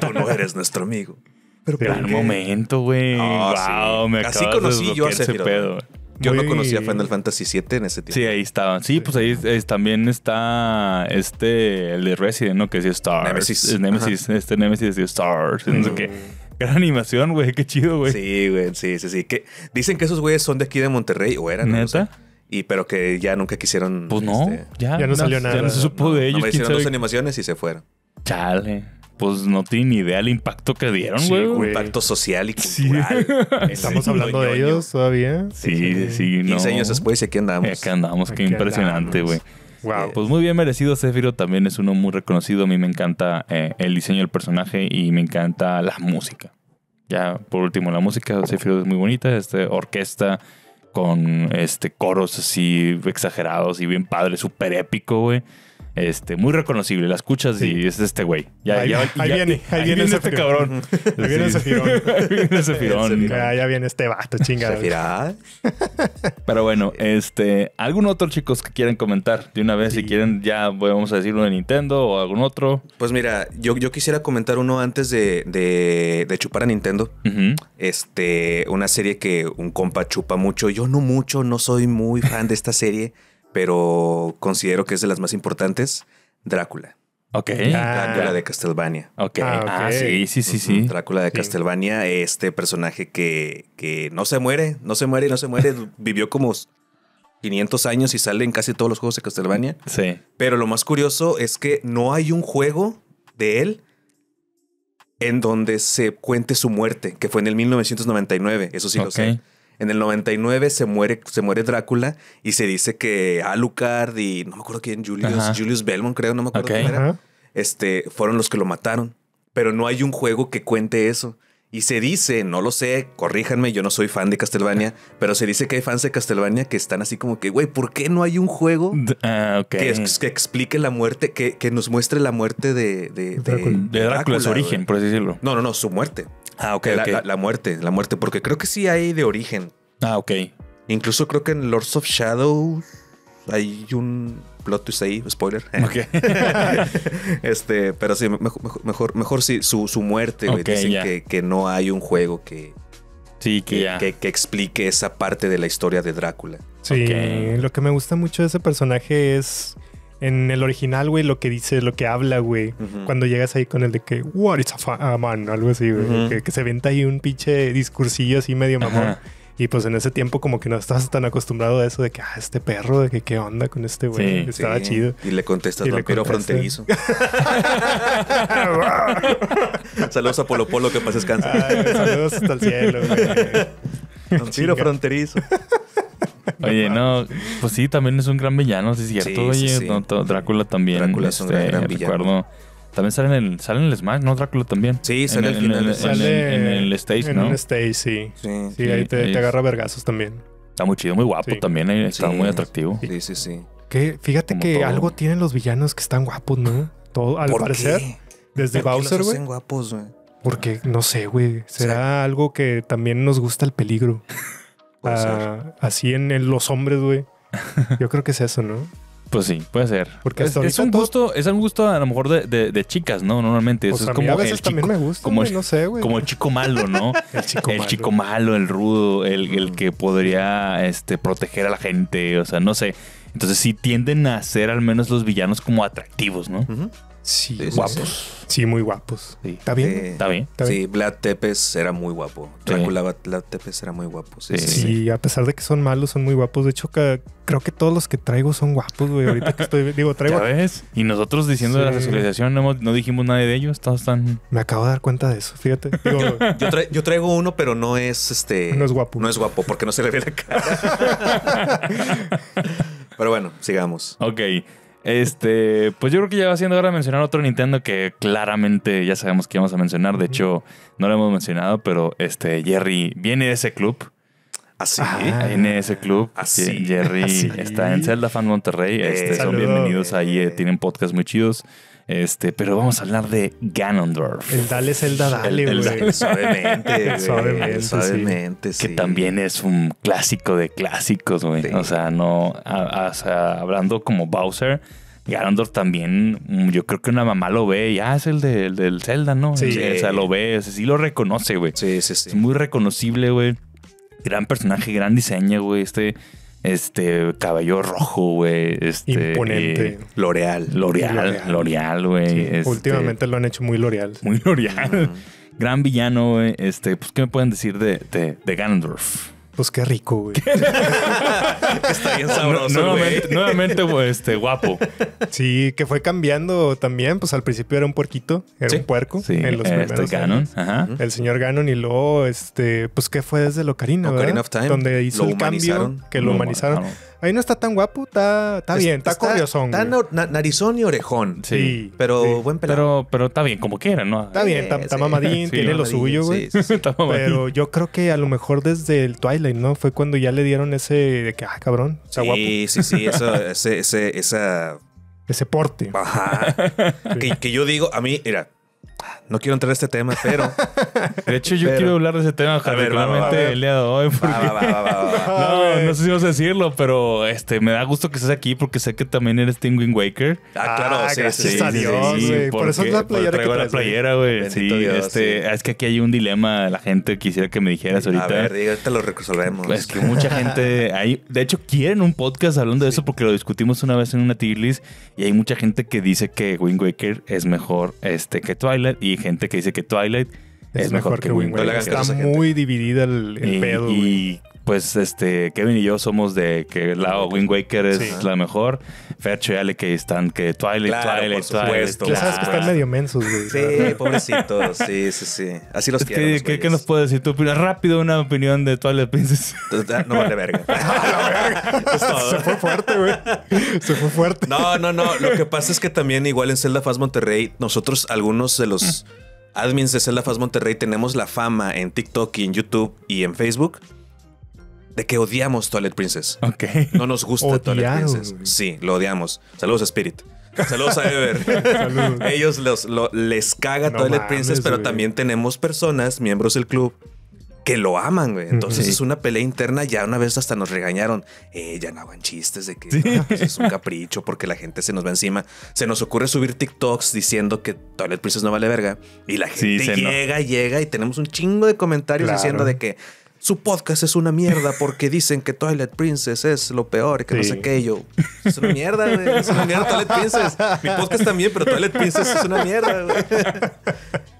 Tú no eres nuestro amigo. Pero ¿por Gran momento, güey. Wow, sí. me Así conocí yo a Sephiroth. pedo. Yo no conocía Final Fantasy VII en ese tiempo. Sí, ahí estaban. Sí, pues ahí es- también está este, el de Resident, ¿no? Que decía Stars. Nemesis. Es Nemesis. Este Nemesis decía Stars. No sé qué. Gran animación, güey. Qué chido, güey. Sí, güey, sí, sí, sí. Que dicen que esos güeyes son de aquí de Monterrey, o eran. no sé. ¿Neta? Y pero que ya nunca quisieron. Pues no, este, ya. Ya no salió Ya nada. no se supo de ellos. hicieron dos animaciones y se fueron. Chale. Pues no tienen ni idea el impacto que dieron, Sí, güey. güey. Impacto social y Sí. cultural. *laughs* Estamos Sí, hablando de ellos todavía. Sí, sí, no. 15 años después y aquí andamos. Acá andamos, qué Aquí impresionante, andamos. güey. Wow. Pues muy bien merecido, Sephiroth también es uno muy reconocido. A mí me encanta eh, el diseño del personaje y me encanta la música. Ya, por último, la música de Sephiroth es muy bonita. Este, orquesta con este, coros así exagerados y bien padre, súper épico, güey. Este, muy reconocible. La escuchas Sí. y es este güey. Ya, Ahí- ya- ahí ya- viene, ahí viene este cabrón. Ahí viene Sí. Sephiroth. *laughs* Ahí viene Sephiroth. Ya, ya viene este vato, chingada. Pero bueno, este, ¿algún otro chicos que quieran comentar de una vez? Si quieren, ya vamos a decir uno de Nintendo o algún otro. Pues mira, yo, yo quisiera comentar uno antes de, de, de chupar a Nintendo. Este, una serie que un compa chupa mucho. Yo no mucho, no soy muy fan de esta serie, pero considero que es de las más importantes. Drácula. Ok. Ah. Drácula de Castlevania. Ok. Ah, Ah, ok. sí, sí, sí, Drácula de Sí. Castlevania, este personaje que, que no se muere, no se muere, no se muere. *laughs* Vivió como 500 años y sale en casi todos los juegos de Castlevania. Sí. Pero lo más curioso es que no hay un juego de él en donde se cuente su muerte, que fue en el 1999. Eso sí lo sé. En el 99 se muere, se muere Drácula y se dice que Alucard y no me acuerdo quién, Julius, Ajá. Julius Belmont, creo, no me acuerdo quién era este, fueron los que lo mataron. Pero no hay un juego que cuente eso. Y se dice, no lo sé, corríjanme, yo no soy fan de Castlevania, pero se dice que hay fans de Castlevania que están así como que, güey, ¿por qué no hay un juego Ah, que, ex- que explique la muerte, que, que nos muestre la muerte de, de, de- Drácula. De Drácula, su origen, por así decirlo. No, no, no, su muerte. Ah, ok, la, ok. la- la muerte, la muerte, porque creo que sí hay de origen. Ah, ok. Incluso creo que en Lords of Shadow hay un plot twist ahí, spoiler. *laughs* Ok. *laughs* este, pero sí, mejor, mejor, mejor, mejor sí, su, su muerte, güey. Dicen que, que no hay un juego que, Sí, que que, ya. que- que explique esa parte de la historia de Drácula. Sí, lo que me gusta mucho de ese personaje es en el original, güey, lo que dice, lo que habla, güey. Cuando llegas ahí con el de que, what is a, man, algo así, güey. Que, que se venta ahí un pinche discursillo así medio mamón. Ajá. Y pues en ese tiempo como que no estás tan acostumbrado a eso de que, ah, este perro, de que qué onda con este güey. Sí, Estaba Sí, chido. Y le contestas Y vampiro fronterizo. *laughs* *laughs* Saludos a Polo Polo, que pases cáncer. Ay, saludos hasta el cielo, güey. vampiro fronterizo. Oye, no, pues sí, también es un gran villano, sí es cierto. Sí, Oye, sí, sí. no, to- Drácula también. Drácula es un este, gran villano. recuerdo. También sale en el, sale en el Smash, ¿no? Drácula también. Sí, sale en, al final En, el- en Smash. el- en el stage, En ¿no? stage, sí. Sí, Sí, Sí, ahí te, agarra vergazos también. Está muy chido, muy guapo Sí. también. eh, Está Sí. muy atractivo. sí, sí. sí. Que fíjate Como que todo. algo tienen los villanos que están guapos, ¿no? Todo, al ¿Por parecer, qué? desde ¿Por qué Bowser, güey. guapos, güey? Porque no sé, güey. Será algo que también nos gusta el peligro. *laughs* Puede ser. Ah, así en, los hombres, güey. *laughs* Yo creo que es eso, ¿no? Pues sí, puede ser. Porque es, es un todo- gusto, es un gusto a lo mejor de, de- de chicas, ¿no? Normalmente. Pues Eso a es mí como a veces el también chico, me gusta, como el- no sé, güey. como el chico malo, ¿no? *laughs* El chico el malo. chico malo, el rudo, el, el que podría este, proteger a la gente, o sea, no sé. Entonces sí tienden a ser al menos los villanos como atractivos, ¿no? Sí, Sí, sí, Guapos. Sí, muy guapos. Sí. ¿Está bien? Está bien. Está Sí, Vlad Tepes era muy guapo. Sí. Drácula Vlad Tepes era muy guapo. Sí, Sí. sí, Sí, sí. a pesar de que son malos, son muy guapos. De hecho, creo que todos los que traigo son guapos, güey. Ahorita que estoy, digo, *laughs* ¿Ya traigo. ves? Y nosotros diciendo de la socialización no, dijimos nada de ellos. Todos están... Me acabo de dar cuenta de eso, fíjate. Digo, Yo, tra- yo traigo uno, pero no es este. No es guapo. No es guapo porque no se le ve la cara. *laughs* pero bueno, sigamos. Ok. Este, pues yo creo que ya va siendo hora de mencionar otro Nintendo que claramente ya sabemos que íbamos a mencionar. De hecho, no lo hemos mencionado, pero este Jerry viene de ese club. Así. Ah. Viene de ese club. Así. Jerry Así. está en Zelda Fan Monterrey. Este, Eh, son saludo. bienvenidos ahí. eh, Eh. tienen podcast muy chidos. Este, pero vamos a hablar de Ganondorf. el dale Zelda, dale, El- el güey. dale. Suavemente, *laughs* güey. Suavemente, sí. Suavemente, Que sí. también es un clásico de clásicos, güey. Sí. O sea, no. a- a- o sea, hablando como Bowser, Ganondorf también, mm, yo creo que una mamá lo ve y ah, es el, de- el del Zelda, ¿no? Sí. O sea, lo ve, o sea, sí lo reconoce, güey. Sí, sí, sí. Es muy reconocible, güey. Gran personaje, gran diseño, güey. Este, este cabello rojo, güey. Este, Imponente. eh, L'Oreal. L'Oreal, L'Oreal. Güey. Sí, este, Últimamente lo han hecho muy L'Oreal. Muy L'Oreal. Gran villano, güey. Este, pues, ¿qué me pueden decir de, de, de Ganondorf? Pues qué rico, güey. *laughs* Está bien sabroso, nuevamente, güey. nuevamente, güey, este, guapo. Sí, que fue cambiando también. Pues al principio era un puerquito, era Sí. un puerco. Sí, en los este primeros Ganon. años. Ajá. El señor Ganon y luego, este, pues que fue desde Locarina, ¿verdad? Ocarina of Time. Donde hizo Lo el cambio, que lo No, humanizaron. no. Ahí no está tan guapo, está, está bien, está, corriosón. Está güey. no- na- narizón y orejón. Sí. Pero sí. buen pelado. Pero, pero está bien, como quiera, ¿no? Está bien, está, está Sí, mamadín, *laughs* sí, tiene lo mamadín, suyo, güey. sí, sí, sí. *laughs* Está mamadín. Pero yo creo que a lo mejor desde el Twilight, ¿no? Fue cuando ya le dieron ese de que, ah, cabrón, está guapo. Sí, sí, sí. Eso, ese, ese, esa. *laughs* Ese porte. Ajá. que, que yo digo, a mí, mira, no quiero entrar a este tema, pero. *laughs* De hecho, yo Pero- quiero hablar de ese tema particularmente el día de hoy. Porque... Va, va, va, va, va, va. *laughs* No, no sé si vas a decirlo, pero este me da gusto que estés aquí porque sé que también eres Team Wind Waker. Ah, claro, Ah, sí, gracias sí, a sí, Dios, sí. güey. Por eso es la playera traigo que la traes, güey. playera, güey. Sí, Dios, este, sí. es que aquí hay un dilema. La gente quisiera que me dijeras ahorita. A ver, diga, ahorita lo resolvemos. Es que mucha gente *laughs* hay, de hecho, quieren un podcast hablando de eso porque lo discutimos una vez en una tier list y hay mucha gente que dice que Wind Waker es mejor este, que Twilight y gente que dice que Twilight es, mejor, que Wind Waker. a Está muy dividida el, el y, pedo, y. pues este Kevin y yo somos de que la Wind Waker es Sí. la mejor. Fercho y Ale que están que Twilight, Claro, Twilight, por Twilight. supuesto. Ya sabes que claro. están medio mensos, güey. Sí, *laughs* pobrecitos. Sí, sí, sí. Así los Es quiero. que, los ¿qué, qué güeyes. nos puedes decir? Tu opinión, rápido una opinión de Twilight Princess. *laughs* No vale *laughs* verga. Es todo. Se fue fuerte, güey. Se fue fuerte. No, no, no. Lo que pasa es que también, igual en Zelda Fast Monterrey, nosotros, algunos de los admins de Zelda Fast Monterrey, tenemos la fama en TikTok y en YouTube y en Facebook de que odiamos Twilight Princess. Ok. No nos gusta Odiaron, Princess. Sí, lo odiamos. Saludos a Spirit. Saludos a Ever. Saludos. Ellos los- lo- les caga No mames, Princess, pero también tenemos personas, miembros del club, que lo aman, güey. Entonces Sí. es una pelea interna. Ya una vez hasta nos regañaron. Eh, ya no hagan chistes de que Sí. "Ah, pues es un capricho porque la gente se nos va encima. Se nos ocurre subir TikToks diciendo que Twilight Princess no vale verga. Y la Sí, gente no- llega, llega y tenemos un chingo de comentarios Claro. diciendo de que su podcast es una mierda porque dicen que Twilight Princess es lo peor y que no sé qué. Yo, es una mierda, güey. Es una mierda Twilight Princess. Mi podcast también, pero Twilight Princess es una mierda, güey.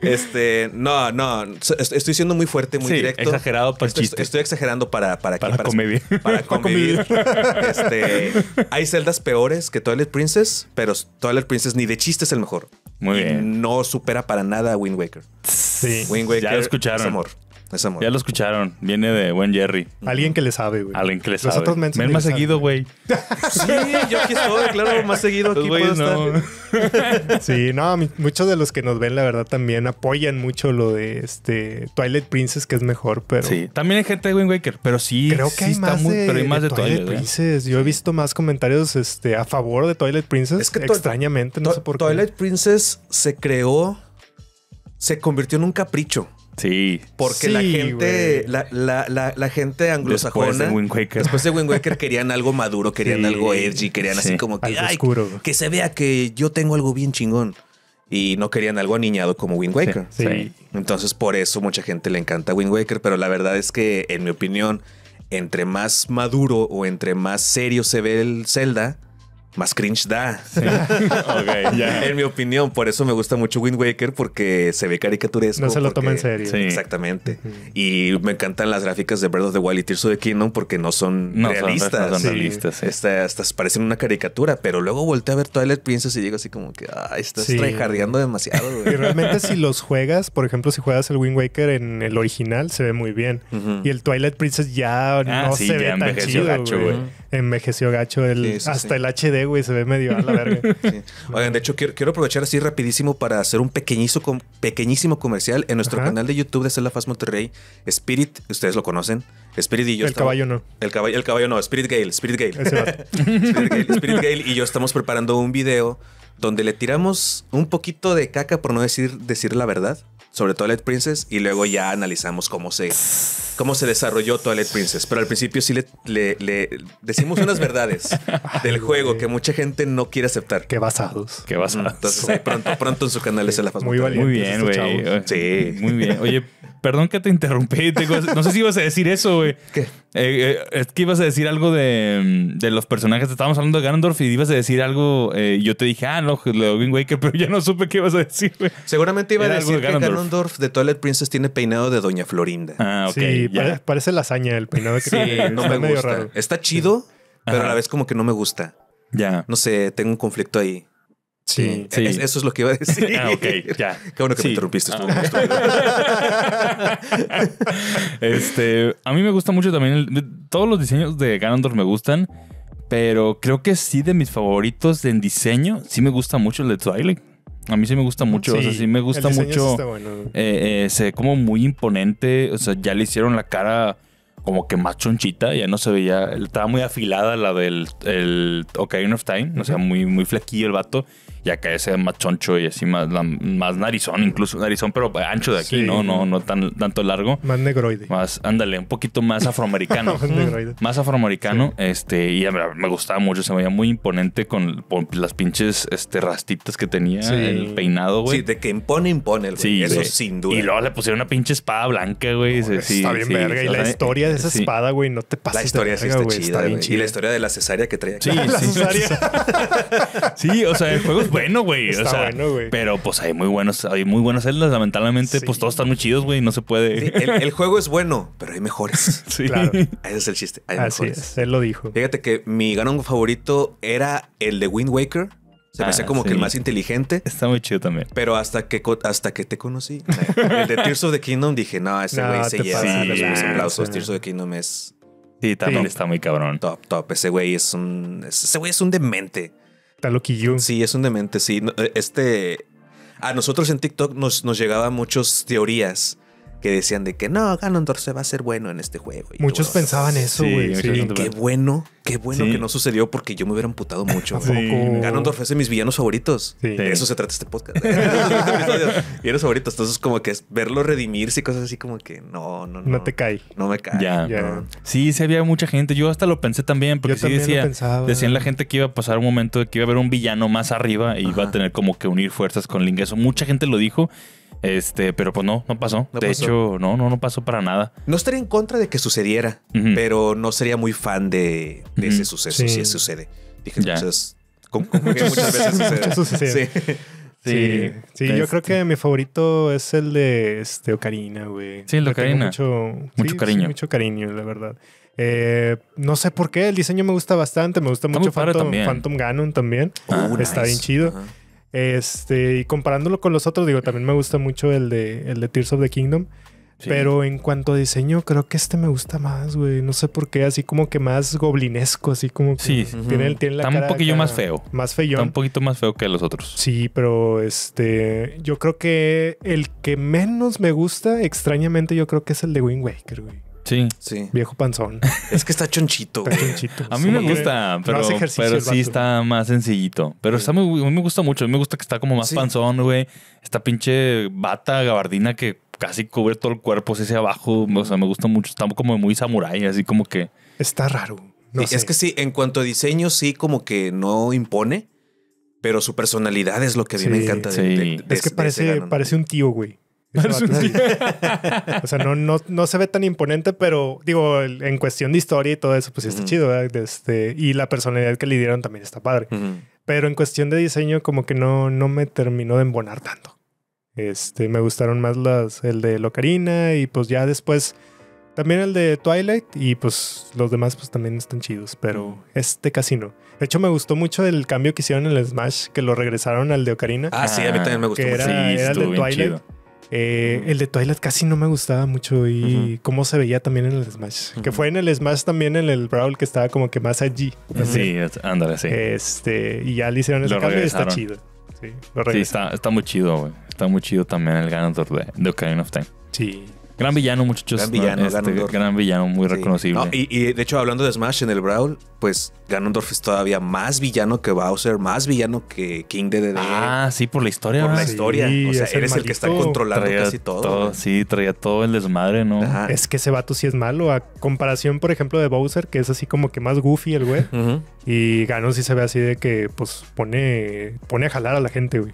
Este, no, no. est- Estoy siendo muy fuerte, muy Sí, directo. exagerado para estoy, chiste. estoy exagerando para, para, aquí, *laughs* Para comedia. Para convivir. este, hay celdas peores que Twilight Princess, pero Twilight Princess ni de chiste es el mejor. Muy Y bien. No supera para nada a Wind Waker. Sí. Wind Waker Ya lo escucharon. es amor. Ya lo escucharon. Viene de buen Jerry. Alguien que le sabe, güey. Alguien que le Los sabe. Ven más saben. seguido, güey. *laughs* Sí, yo aquí estoy, claro, más seguido aquí puedo no. estar. *laughs* Sí, no, muchos de los que nos ven, la verdad, también apoyan mucho lo de este Twilight Princess, que es mejor, pero Sí. También hay gente de Wind Waker, pero sí. creo que sí hay está más, muy- de, pero hay más de, de Twilight Twilight. Princess. Yo he visto más comentarios este, a favor de Twilight Princess, Es que extrañamente, no sé por qué. Twilight Princess se creó, se convirtió en un capricho. Sí. Porque Sí, la gente, la, la, la, la gente Después anglosajona. de Wind Waker. Después de Wind Waker querían algo maduro, querían Sí, algo edgy, querían sí. así como que, ay, oscuro. que se vea que yo tengo algo bien chingón. Y no querían algo aniñado como Wind Waker. Sí. Sí. Entonces, por eso mucha gente le encanta Wind Waker, pero la verdad es que, en mi opinión, entre más maduro o entre más serio se ve el Zelda, más cringe da. *laughs* En mi opinión, por eso me gusta mucho Wind Waker porque se ve caricaturesco. No se lo porque- toma en serio. Sí. Exactamente. Y me encantan las gráficas de Breath of the Wild y Tears of the Kingdom porque no son No son, realistas. no son Sí. realistas. sí. Esta- Estas parecen una caricatura, pero luego volteé a ver Twilight Princess y digo así como que, ay, estás Sí. tryhardeando demasiado, *laughs* Y güey. realmente si los juegas, por ejemplo, si juegas el Wind Waker en el original, se ve muy bien. Y el Twilight Princess ya Ah, no sí, se ya ve tan envejeció chido, gacho, güey. güey. Envejeció gacho. El, hasta sí. el HD, güey, se ve medio a la verga. *laughs* Sí. Oigan, de hecho, quiero, quiero aprovechar así rapidísimo para hacer un pequeñísimo, pequeñísimo comercial en nuestro Ajá. canal de YouTube de Celda Faz Monterrey. Spirit, ustedes lo conocen. Spirit y yo el estamos- caballo no. El caballo, el caballo no, Spirit Gale. *laughs* Spirit Gale, Spirit Gale y yo estamos preparando un video donde le tiramos un poquito de caca, por no decir, decir la verdad, sobre Twilight Princess y luego ya analizamos cómo se, cómo se desarrolló Twilight Princess. Pero al principio sí le, le- le decimos unas verdades *laughs* del juego que mucha gente no quiere aceptar. Qué basados. ¿Qué a Entonces, pronto, pronto en su canal es la Muy. Muy bien, güey. Sí. Muy bien. Oye, perdón que te interrumpí. Tengo- no sé si ibas a decir eso, güey. ¿Qué? Eh, eh, es que ibas a decir algo de, mm, de los personajes. Estábamos hablando de Ganondorf y ibas a decir algo. eh, yo te dije, ah, no, lo de Waker, pero ya no supe qué ibas a decir, güey. Seguramente iba a Era decir de que Ganondorf. De Twilight Princess tiene peinado de Doña Florinda. Ah, ok. sí, ya. pare- parece lasaña el peinado que Sí, tiene. no me gusta. Está chido, pero a la vez como que no me gusta. Ya. No sé, tengo un conflicto ahí. Sí. Sí. Es- eso es lo que iba a decir. Ah, ok, ya. *laughs* Qué bueno que Sí. me interrumpiste. Ah. *laughs* Este, a mí me gusta mucho también. el- todos los diseños de Ganondorf me gustan, pero creo que sí de mis favoritos en diseño, sí me gusta mucho el de Twilight. A mí sí me gusta mucho, o sea, sí me gusta sí mucho. bueno. eh, eh, se ve como muy imponente, o sea, ya le hicieron la cara como que más chonchita, ya no se veía, estaba muy afilada la del el Ocarina of Time, o sea, muy, muy flequillo el vato, y acá ya se ve más choncho y así más, la- más narizón, incluso narizón, pero ancho de aquí, Sí. ¿no? No, no tan, tanto largo. Más negroide. Más, ándale, un poquito más afroamericano. *laughs* Más negroide. Más afroamericano, este, y me gustaba mucho, se veía muy imponente con, con las pinches este, rastitas que tenía, Sí. el peinado, güey. Sí, de que impone, impone. el güey. Sí, Eso sin duda. Y luego le pusieron una pinche espada blanca, güey. Está bien sí, verga. Y la historia de esa sí. espada, güey, no te pases la historia de sí está chida. bien. Y la historia de la cesárea que traía. Sí, La sí. cesárea. Sí, o sea, el juego es bueno, güey. Está o sea, bueno, güey. Pero pues hay muy buenos, hay muy buenas celdas. Lamentablemente, Sí. pues todos están muy chidos, güey. No se puede. Sí, el, el juego es bueno, pero hay mejores. *laughs* Sí. Claro. Ese es el chiste. Hay Así mejores. es. Él lo dijo. Fíjate que mi Ganon favorito era el de Wind Waker. Se me Ah, hacía como que sí. el más inteligente. Está muy chido también. Pero hasta que, hasta que te conocí, *laughs* el de Tears of the Kingdom, dije, no, ese No, güey se te lleva pasas los aplausos. Tears of the Kingdom es Sí, también Sí. está muy cabrón. top, top. Ese güey es un... Ese güey es un demente. Está loquillo. Sí, es un demente, sí. Eh, Este... A nosotros en TikTok nos, nos llegaban muchas teorías que decían de que no, Ganondorf se va a hacer bueno en este juego. y Muchos todo. pensaban eso, güey. Sí, Qué bueno, qué bueno Sí. que no sucedió porque yo me hubiera amputado *laughs* mucho. Ganondorf es de mis villanos favoritos. Sí. De eso se trata este podcast. *laughs* villanos favoritos. Entonces, como que es verlo redimirse y cosas así como que no, no, no. No te cae. No me cae. Ya. Ya. no. Sí, sí había mucha gente. Yo hasta lo pensé también, porque Yo sí también lo decía, pensaba. decían la gente que iba a pasar un momento de que iba a haber un villano más arriba y iba a tener como que unir fuerzas con Link. Eso mucha gente lo dijo. Este, pero pues no, no pasó. No de pasó. hecho, no, no, no pasó para nada. No estaría en contra de que sucediera, pero no sería muy fan de, de ese suceso Sí. si sucede. Dije, Ya. entonces, como, como que *laughs* muchas veces sucede. Sí. Sí, sí, yo Este, creo que mi favorito es el de este Ocarina, güey. Sí, el de Ocarina. Mucho, Mucho sí, cariño. sí, mucho cariño, la verdad. Eh, no sé por qué, el diseño me gusta bastante. Me gusta Está mucho Phantom, también. Phantom Ganon también. Ah, Uh, está bien chido. Ajá. Este, y comparándolo con los otros, digo, también me gusta mucho el de, el de Tears of the Kingdom. Sí. Pero en cuanto a diseño, creo que este me gusta más, güey. No sé por qué, así como que más goblinesco, así como que Sí. tiene, tiene la Está un cara poquillo acá más feo. Más Está un poquito más feo que los otros. Sí, pero este, yo creo que el que menos me gusta, extrañamente, yo creo que es el de Wind Waker, güey. Sí. Sí. Viejo panzón. Es que está chonchito. Está güey. chonchito. A mí me gusta, pero, pero sí está más sencillito. Pero está muy, a mí me gusta mucho. A mí me gusta que está como más Sí. panzón, güey. Esta pinche bata gabardina que casi cubre todo el cuerpo, así hacia abajo. O sea, me gusta mucho. Está como muy samurái, así como que. Está raro. No Sí, sé. Es que sí, en cuanto a diseño, sí, como que no impone, pero su personalidad es lo que a mí me encanta. de- sí. de- de- Es que ese parece, parece un tío, güey. *laughs* O sea, no, no, no se ve tan imponente, pero digo, en cuestión de historia y todo eso, pues sí está chido, ¿verdad? Este, y la personalidad que le dieron también está padre. Ujú. Pero en cuestión de diseño, como que no, no me terminó de embonar tanto. Este, me gustaron más las, el de Locarina y pues ya después también el de Twilight y pues los demás pues también están chidos, pero este casi no. De hecho, me gustó mucho el cambio que hicieron en el Smash, que lo regresaron al de Ocarina. Ah, sí, a mí también me gustó Que mucho. era- sí, era el de Twilight. chido. Eh, el de Twilight casi no me gustaba mucho y cómo se veía también en el Smash. Que fue en el Smash también en el Brawl que estaba como que más allí. Sí, ándale, sí. Este, y ya le hicieron ese cambio y está chido. Sí, lo Sí, regresaron. está, está muy chido, güey. Está muy chido también el Ganondorf de, de Ocarina of Time. Sí. Gran villano, muchachos. Gran ¿no? villano, Este, Ganondorf. gran villano, muy Sí. reconocible. No, y, y de hecho, hablando de Smash en el Brawl, pues Ganondorf es todavía más villano que Bowser, más villano que King Dedede. ah, sí, por la historia. por la historia. O sea, el eres el que está controlando Traía casi todo. güey. Sí, traía todo el desmadre, ¿no? Ajá. Es que ese vato sí es malo. A comparación, por ejemplo, de Bowser, que es así como que más goofy el güey. Y Ganon sí se ve así de que, pues, pone, pone a jalar a la gente, güey.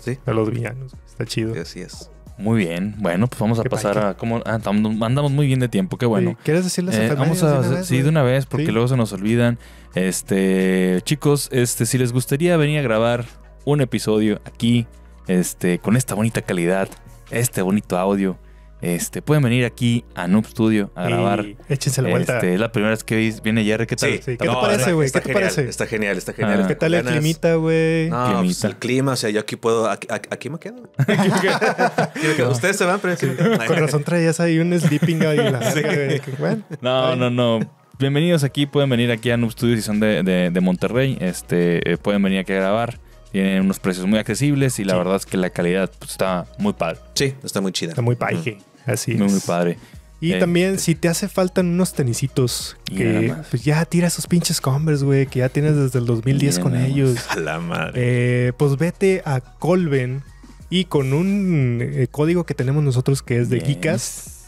Sí. A los villanos. Está chido. Sí, Así es. Muy bien. Bueno, pues vamos a pasar padre. a cómo. Ah, andamos muy bien de tiempo, qué bueno. Sí, ¿Quieres decir las Eh, vamos a de una vez, sí de una vez porque Sí. luego se nos olvidan. Este, chicos, este si les gustaría venir a grabar un episodio aquí este con esta bonita calidad, este bonito audio, este pueden venir aquí a Noob Studio a grabar. Y échense la vuelta. Este, es la primera vez que veis- viene Jerry, ¿qué tal? Sí, sí. ¿Qué No, te parece, güey? está ¿Qué te genial, parece? Está genial, está genial. Ah. ¿Qué tal el climita, güey? No, pues el clima, o sea, yo aquí puedo, aquí, aquí- aquí me quedo. *laughs* Aquí me quedo. Ustedes se van, pero aquí me quedo. Con razón traías ahí un sleeping ahí. La Sí. que, bueno, *laughs* No, no, no. Bienvenidos aquí, pueden venir aquí a Noob Studios si son de, de- de Monterrey. Este, eh, pueden venir aquí a grabar. Tienen unos precios muy accesibles y la Sí. verdad es que la calidad pues, está muy padre. Sí, está muy chida. Está muy paije. Así Muy, es. muy padre. Y Eh, también, si te hace falta unos tenisitos, que pues ya tira esos pinches Converse, güey, que ya tienes desde el 2010 Y con ellos. *laughs* A la madre. Eh, pues vete a Colven y con un eh, código que tenemos nosotros que es de Yes. Geekas,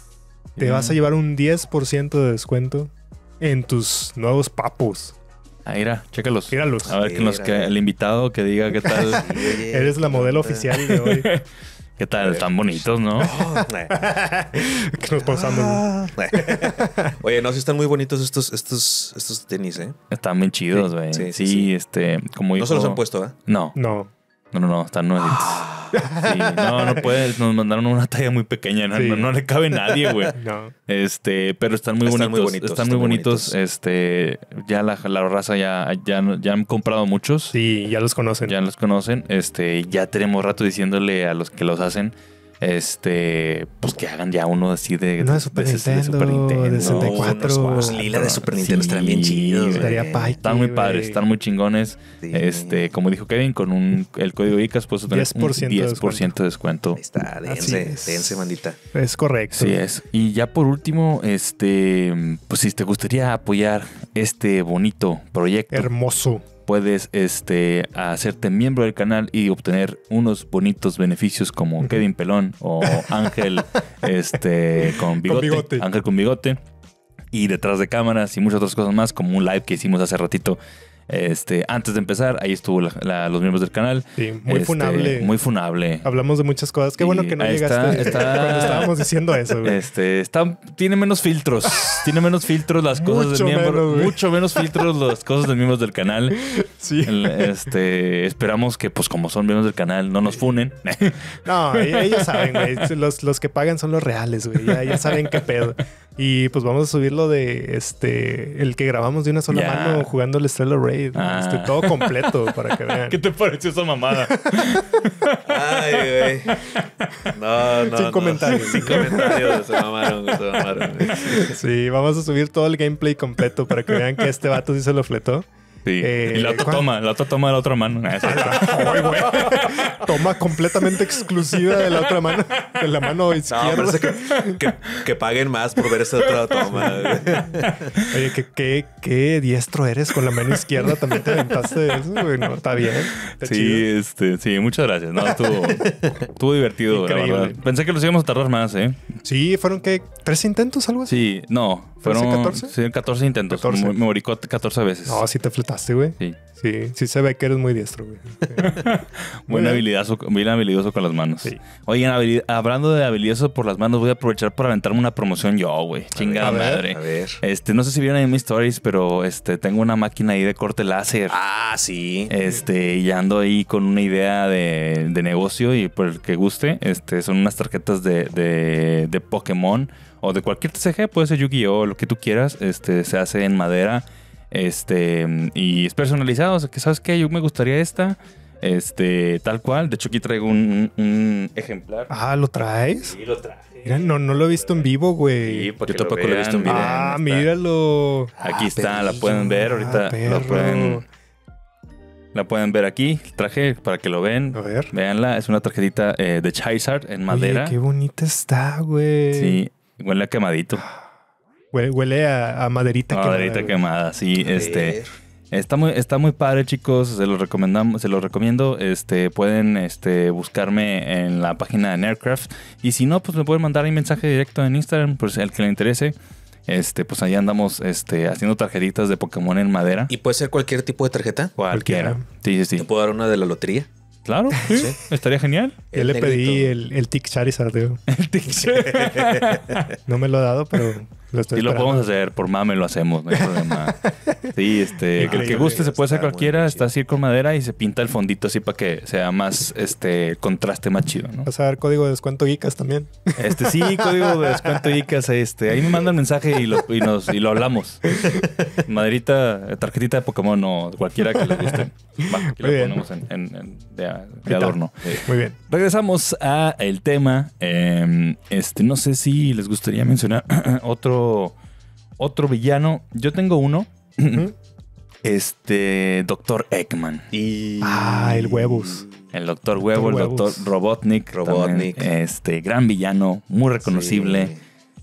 te Bien. vas a llevar un 10% de descuento en tus nuevos papos. Ah, mira, chécalos. Míralos. A ver que nos que el invitado que diga qué tal. *laughs* Eres la modelo oficial de hoy. *laughs* qué tal, están bonitos, ¿no? *laughs* Que nos pausamos. *laughs* Ah. Oye, no, sí están muy bonitos estos, estos, estos tenis, ¿eh? Están bien chidos, güey. Sí, sí, sí, sí. este, como No dijo... se los han puesto, ¿eh? No, No. No, no, no, están nuevitos. Sí, no, no puedes. Nos mandaron una talla muy pequeña. No, Sí. no, no le cabe a nadie, güey. *laughs* No. Este, pero están muy Están bonitos. muy bonitos, están muy bonitos. bonitos. Este, ya la, la raza ya, ya, ya han comprado muchos. Sí, ya los conocen. Ya los conocen. Este, ya tenemos rato diciéndole a los que los hacen. Este, pues que hagan ya uno así de, Uno de Super Nintendo, de 64. No, unos lila de Super Nintendo están bien chidos. Estaría Están muy padres, están muy chingones. Sí. Este, como dijo Kevin, con un el código ICAS puedes tener 10% un de 10% de descuento. Ahí está, dense, es. dense, bandita. Es correcto. Sí es. Y ya por último, este, pues si te gustaría apoyar este bonito proyecto, Hermoso. Puedes este, hacerte miembro del canal y obtener unos bonitos beneficios como. Kevin Pelón o *laughs* Ángel este, con, bigote, bigote. Ángel con bigote. Y detrás de cámaras y muchas otras cosas más, como un live que hicimos hace ratito. Este, antes de empezar, ahí estuvo la- la- los miembros del canal. Sí, muy Este, funable. Muy funable. Hablamos de muchas cosas. Qué Sí, bueno que no está, llegaste está. *laughs* cuando estábamos diciendo eso, güey. Este, está, tiene menos filtros. tiene menos filtros las cosas Mucho del miembro. menos, mucho menos filtros las cosas de miembros del canal. *laughs* Sí. Este, esperamos que, pues, como son miembros del canal, no nos funen. No, e- ellos saben, güey. Los, los que pagan son los reales, güey. Ya, ya saben qué pedo. Y pues vamos a subir lo de este, el que grabamos de una sola mano jugando el Stellar Raid. Ah. Este, todo completo para que vean. *laughs* ¿Qué te pareció esa mamada? Ay, güey. No, no. Sin no. comentarios. Sin comentarios. Se mamaron, se mamaron. Sí, vamos a subir todo el gameplay completo para que vean que este vato sí se lo fletó. Sí. Eh, y la otra toma, la otra toma de la otra mano. Ah. Toma completamente exclusiva de la otra mano, de la mano No, izquierda. que, que, que paguen más por ver esa otra toma. Oye, ¿qué, qué, qué diestro eres con la mano izquierda. También te aventaste de eso, güey. No, está bien. Está Sí, chido. este, sí, muchas gracias. No, estuvo, estuvo divertido, la Increíble. verdad. Pensé que los íbamos a tardar más, ¿eh? Sí, fueron que tres intentos, algo así. Sí, no. Fueron 14? sí, 14 intentos. 14. Me, moricó 14 veces. No, sí te güey. Sí. Sí, sí se ve que eres muy diestro, güey. Buen *laughs* bien. habilidoso, bien habilidoso con las manos. Sí. Oigan, hablando de habilidoso por las manos, voy a aprovechar para aventarme una promoción yo, güey. Chingada a ver, madre. A ver. Este, no sé si vieron ahí mis stories, pero este, tengo una máquina ahí de corte láser. Ah, sí. Este, y ando ahí con una idea de, de negocio y por el que guste, este, son unas tarjetas de, de, de Pokémon o de cualquier TCG, puede ser Yu-Gi-Oh, lo que tú quieras, este, se hace en madera, este, y es personalizado, o sea, que sabes qué, yo me gustaría esta, este, tal cual, de hecho aquí traigo un, un ejemplar. Ah, ¿lo traes? Sí, lo traje. Mira, no, no lo he visto en vivo, güey. Sí, porque Yo tampoco lo he visto en video. ah, está- míralo. Aquí Ah, está, la pueden ver, ahorita Ah, la pueden, la pueden ver aquí, el traje para que lo ven. A ver. Veanla, es una tarjetita eh, de Charizard en madera. Oye, qué bonita está, güey. Sí, huele a quemadito. Huele, huele a, a maderita quemada, Maderita quemada, sí. Este, está muy, está muy padre, chicos. Se los recomendamos, se los recomiendo. Este, pueden este, buscarme en la página de Nerdcraft. Y si no, pues me pueden mandar un mensaje directo en Instagram, pues el que le interese. Este, pues ahí andamos este, haciendo tarjetitas de Pokémon en madera. ¿Y puede ser cualquier tipo de tarjeta? Cualquiera. Sí, sí, ¿Te sí. puedo dar una de la lotería? Claro, *laughs* sí, estaría genial. Yo le pedí el, el Tic Charizard, güey. No me lo ha dado, pero lo estoy Sí lo podemos hacer, por mame lo hacemos, no hay problema. *laughs* Sí, este, el que guste se puede hacer cualquiera, está así con madera y se pinta el fondito así para que sea más, este, contraste más chido, ¿no? Vas a ver código de descuento Geekas también. Este, sí, *laughs* código de descuento ICAS, este, ahí me mandan mensaje y lo, y nos, y lo hablamos. *laughs* Maderita, tarjetita de Pokémon o cualquiera que les guste. Va, aquí Muy lo ponemos en, en- en- de, de adorno. Muy bien. Regresamos a el tema. Eh, este, no sé si les gustaría mencionar *clears throat* otro, otro villano. Yo tengo uno. Este, Doctor Eggman. Y... Ah, el huevos. El Doctor Huevo, el Huevos. Doctor Robotnik. Robotnik. también, este, gran villano, muy reconocible. Sí.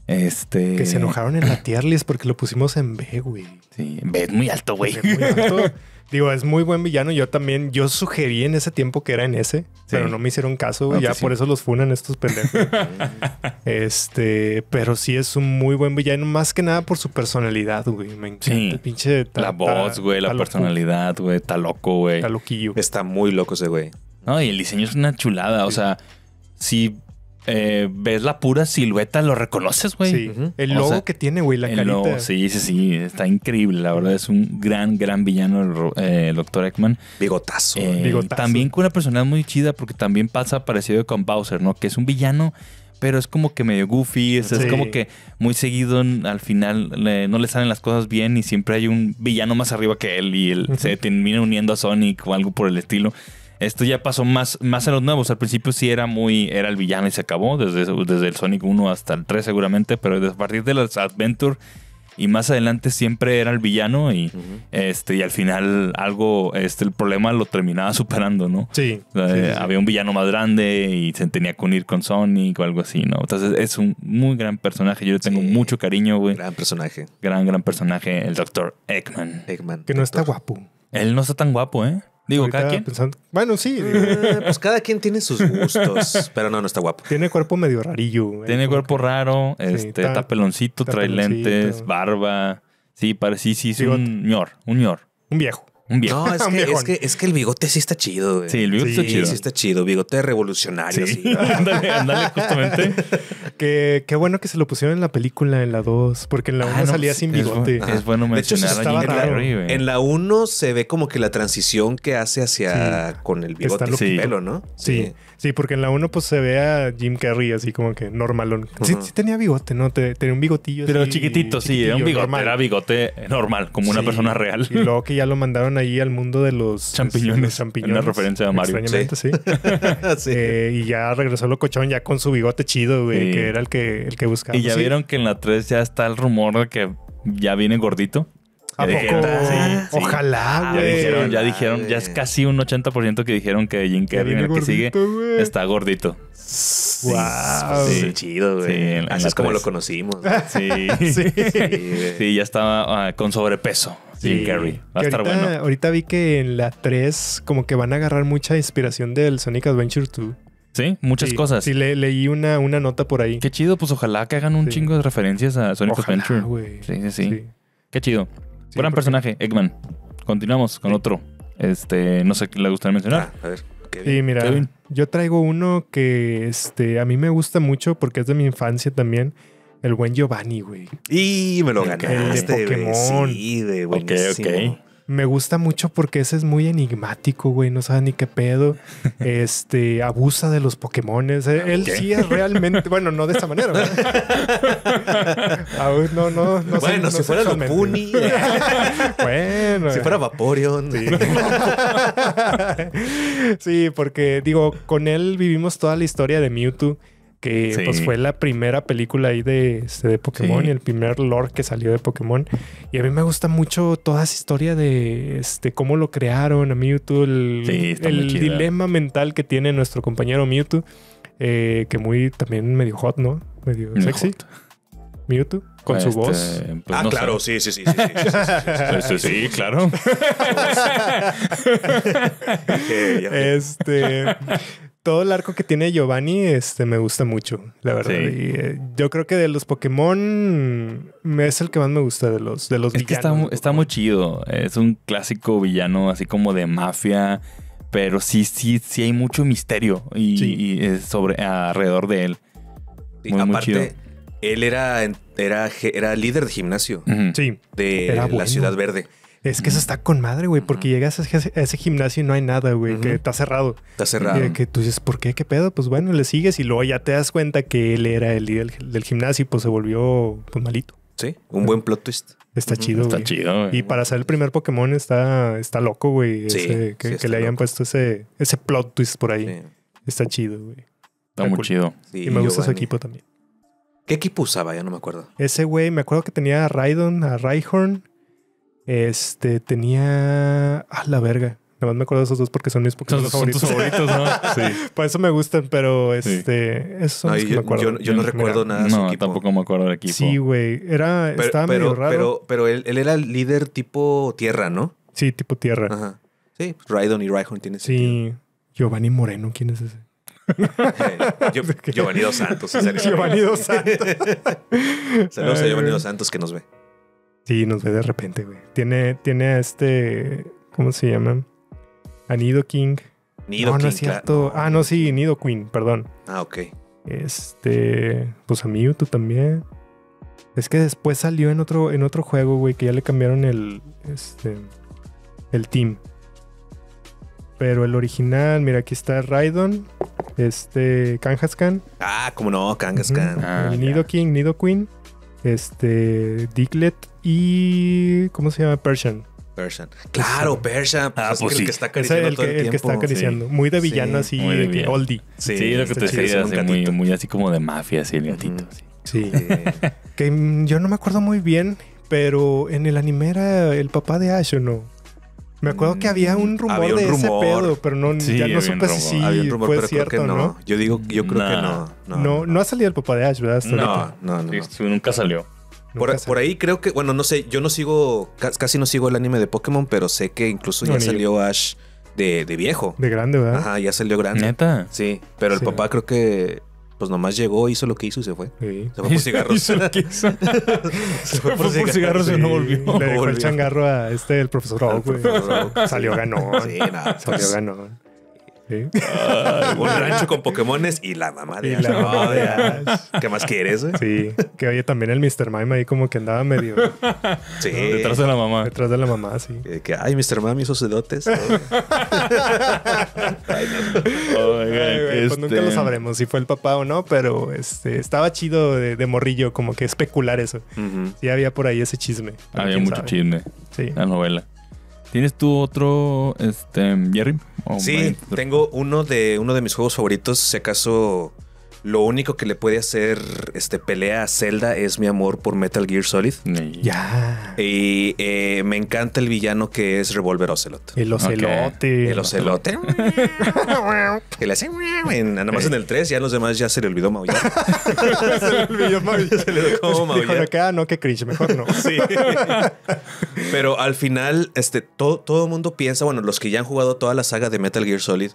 Este. Que se enojaron en la tier list porque lo pusimos en B, güey. Sí, es muy alto, güey. Muy alto. Digo, es muy buen villano. Yo también, yo sugerí en ese tiempo que era en ese, pero no me hicieron caso. güey. No, ya pues sí. por eso los funan estos pendejos. *laughs* este, pero sí es un muy buen villano, más que nada por su personalidad, güey. Me encanta Sí. el pinche. ta- La voz, ta- güey, la personalidad, güey, está loco, güey. Está loquillo. Está muy loco ese güey. No, y el diseño es una chulada. O sea, si eh, ves la pura silueta, lo reconoces, güey. Sí. El O logo sea, que tiene, güey, la El carita. logo, sí, sí, sí, está increíble. La verdad es un gran, gran villano el, eh, el Dr. Eggman. Bigotazo. Eh, Bigotazo. también con una personalidad muy chida porque también pasa parecido con Bowser, ¿no? Que es un villano, pero es como que medio goofy, es, como que muy seguido al final le- no le salen las cosas bien y siempre hay un villano más arriba que él y él se termina uniendo a Sonic o algo por el estilo. Esto ya pasó más, más en los nuevos. Al principio sí era muy, era el villano y se acabó, desde, desde el Sonic 1 hasta el 3 seguramente, pero a partir de los Adventure y más adelante siempre era el villano y, este, y al final algo, este, el problema lo terminaba superando, ¿no? Sí. O sea, sí, eh, sí. Había un villano más grande y se tenía que unir con Sonic o algo así, ¿no? Entonces es un muy gran personaje. Yo le tengo Sí. mucho cariño, güey. Gran personaje. Gran, gran personaje, el Dr. Eggman. Eggman. Que no está Doctor. guapo. Él no está tan guapo, ¿eh? Digo, Ahorita cada quien. pensando- Bueno, sí. digo, Eh, pues cada quien tiene sus gustos. *laughs* pero no, no está guapo. tiene cuerpo medio rarillo. güey, Tiene cuerpo que- raro, Sí, este, está- está peloncito, está trae peloncito. lentes, barba. Sí, parece, sí, sí, es Bigote. un ñor, un ñor, Un viejo. Un viejo. No, es *laughs* que, es, que, es que el bigote sí está chido, güey. Sí, el bigote Sí, está chido. Sí, está chido. Bigote revolucionario. Sí, *laughs* ándale, ándale, justamente. *laughs* Que, qué bueno que se lo pusieron en la película, en la 2, porque en la 1 Ah, no, salía pues, sin es bigote. bu- Es, bueno De hecho, mencionar a güey. En la 1 se ve como que la transición que hace hacia con el bigote y loco. pelo, ¿no? Sí, sí, porque en la 1 pues se ve a Jim Carrey así como que normalón. Sí, sí tenía bigote, ¿no? Te- tenía un bigotillo Pero así, chiquitito, sí, era un bigote, normal. era bigote normal, como una Sí. persona real. Y luego que ya lo mandaron ahí al mundo de los Champiñones. los champiñones. Una referencia a Mario. Extrañamente, sí. Sí. *laughs* Eh, y ya regresó locochón ya con su bigote chido, güey, Sí. que era el que, el que buscaba. Y ya Sí. vieron que en la 3 ya está el rumor de que ya viene gordito. ¿A poco? sí, sí. Ojalá, Ya dijeron, ya Ah, dijeron, ya es casi un 80% que dijeron que Jim Carrey en el que sigue está gordito. Wow. Sí. Sí, chido, güey. Sí, Así es como lo conocimos. *laughs* Sí, Sí. Sí, güey. sí, ya estaba ah, con sobrepeso Jim Sí. Carrey. Va a estar ahorita, bueno. ahorita vi que en la 3 como que van a agarrar mucha inspiración del Sonic Adventure 2. Sí, muchas Sí, cosas. Sí, le- leí una, una nota por ahí. Qué chido, pues ojalá que hagan un Sí. chingo de referencias a Sonic Ojalá, Adventure. güey. Sí, sí, sí, Sí. Qué chido. Sí, Gran personaje, Eggman. Continuamos con Sí. otro. Este, no sé qué le gustaría mencionar. Ah, a ver. qué bien. Sí, mira, Kevin. yo traigo uno que este, a mí me gusta mucho porque es de mi infancia también. El buen Giovanni, güey. Y me lo El de ganaste, güey. Pokémon. Sí, güey. Ok, buenísimo. ok. Me gusta mucho porque ese es muy enigmático, güey. No sabe ni qué pedo. *laughs* Este, abusa de los Pokémones. Eh, Él Ok. sí es realmente. Bueno, no de esa manera. ¿verdad? *laughs* Aún no, no, no. sé- bueno, no si fuera. Lupuni, *laughs* Bueno. si fuera Vaporeon. Sí. Sí, porque digo, con él vivimos toda la historia de Mewtwo, que Sí. pues fue la primera película ahí de, este, de Pokémon Sí. y el primer lore que salió de Pokémon. Y a mí me gusta mucho toda esa historia de este cómo lo crearon a Mewtwo, el, Sí, el dilema mental que tiene nuestro compañero Mewtwo, eh, que muy también medio hot, ¿no? Medio sexy. Mewtwo, con su Este, voz. pues, ah, no claro, sé. sí, sí, sí. sí, sí, sí, sí, sí. Este, sí, claro. Este. Todo el arco que tiene Giovanni este, me gusta mucho, la verdad. Sí. Y, eh, yo creo que de los Pokémon me- es el que más me gusta de los, de los Es que está, villanos de está muy chido. Es un clásico villano así como de mafia. Pero sí, sí, sí hay mucho misterio y, Sí. y sobre alrededor de él. Sí, muy, muy aparte, chido. él era, era, era líder de gimnasio. Sí, de Era la bueno. Ciudad Verde. Es que eso está con madre, güey, porque llegas a ese, a ese gimnasio y no hay nada, güey, que está cerrado. Está cerrado. Y que tú dices, ¿por qué? ¿Qué pedo? Pues bueno, le sigues y luego ya te das cuenta que él era el líder del gimnasio y pues se volvió pues, malito. Sí, un buen plot twist. Está chido, Está güey. chido. güey. Y para ser el primer Pokémon está, está loco, güey. Sí, ese- que, sí, que está le hayan loco. puesto ese, ese plot twist por ahí. Sí. Está chido, güey. Está muy cool. chido. Sí, y me gusta su equipo también. ¿Qué equipo usaba? Ya no me acuerdo. Ese güey, me acuerdo que tenía a Raidon, a Raihorn. Este, tenía... A la verga. Nada más me acuerdo de esos dos porque son mis Pokémon Son, son tus favoritos. *laughs* Sí. Por eso me gustan, pero Sí. este... Esos son No, los que yo, me acuerdo. yo- yo no Mira, recuerdo nada de su No, equipo. tampoco me acuerdo del equipo. Sí, güey. Era... Pero, estaba pero, medio raro. pero, pero él, él era el líder tipo tierra, ¿no? Sí, tipo tierra. Ajá. Sí, pues Raidon y Raihorn tienen Sí. Giovanni Moreno, ¿quién es ese? *laughs* Yo, Giovanni Dos Santos. sí. *laughs* Giovanni Dos Santos. Saludos a Giovanni. Dos Santos que nos ve. Sí, nos ve de repente, güey. Tiene, tiene a este. ¿Cómo se llama? A Nido King. Nido no, no King, es cierto. claro. Ah, no, sí, Nido Queen, perdón. Ah, ok. Este. Pues a Mewtwo también. Es que después salió en otro, en otro juego, güey, que ya le cambiaron el. Este. El team. Pero el original, mira, aquí está Raidon. Este. Kangaskhan. Ah, como no, Kangaskhan. Ujú. Ah, el ya. Nido King, Nido Queen. Este. Diglett y. ¿Cómo se llama? Persian. Persian. Claro, Persian. Pues Ah, es pues que sí. el que está acariciando el todo que, el que está acariciando. Muy de villano, Sí, así, muy de villano. oldie. Sí, Sí, lo que te decía, es muy, muy así como de mafia, así el gatito. Sí. *laughs* Que mm, yo no me acuerdo muy bien, pero en el anime era el papá de Ash, ¿o no? Me acuerdo que había un rumor Había un de rumor. ese pedo, pero no, Sí, ya no supe si sí Había un rumor, fue pero cierto, creo que no. ¿no? Yo digo, yo creo que no. No, No, no ha salido el papá de Ash, ¿verdad? Hasta No. no, no. no. Sí, sí, nunca salió. Por, por ahí creo que, bueno, no sé, yo no sigo, ca- casi no sigo el anime de Pokémon, pero sé que incluso No, ya yo. salió Ash de, de viejo. De grande, ¿verdad? Ajá, ya salió grande. Neta. Sí, pero el Sí. papá creo que pues nomás llegó, hizo lo que hizo y se fue. Sí. Se fue por *laughs* cigarros. Hizo lo que hizo. *laughs* se fue por cigarros y no volvió. Le dejó el changarro a este, el profesor Oak, güey. Salió ganón. Sí, no, Salió pues, ganón. Sí. un rancho con Pokémones y la mamá de Y la mamá de. Ash. *laughs* ¿Qué más quieres, güey? Sí, que oye, también el Mr. Mime ahí como que andaba medio Sí. Detrás de la mamá. detrás de la mamá, sí. Que, que, ay, Mr. Mami, esos sedotes. Ay, no. Oigan, Ay, güey, pues nunca lo este, sabremos si fue el papá o no, pero este estaba chido de, de morrillo, como que especular eso. Ujú. Sí había por ahí ese chisme. Había mucho sabe. chisme. Sí. La novela. ¿Tienes tú otro, este, Jerry? ¿O Sí, tengo uno de uno de mis juegos favoritos. Si acaso lo único que le puede hacer este pelea a Zelda es mi amor por Metal Gear Solid. Ya. Y eh, me encanta el villano que es Revolver Ocelot. El ocelote. El ocelote. *laughs* que le hace. en- Nada más en el 3, ya los demás ya se le olvidó maullar. *laughs* Se le olvidó maullar. *laughs* Se le olvidó maullar. acá no, que cringe, mejor no. Sí. Pero al final, este, todo, todo el mundo piensa, bueno, los que ya han jugado toda la saga de Metal Gear Solid,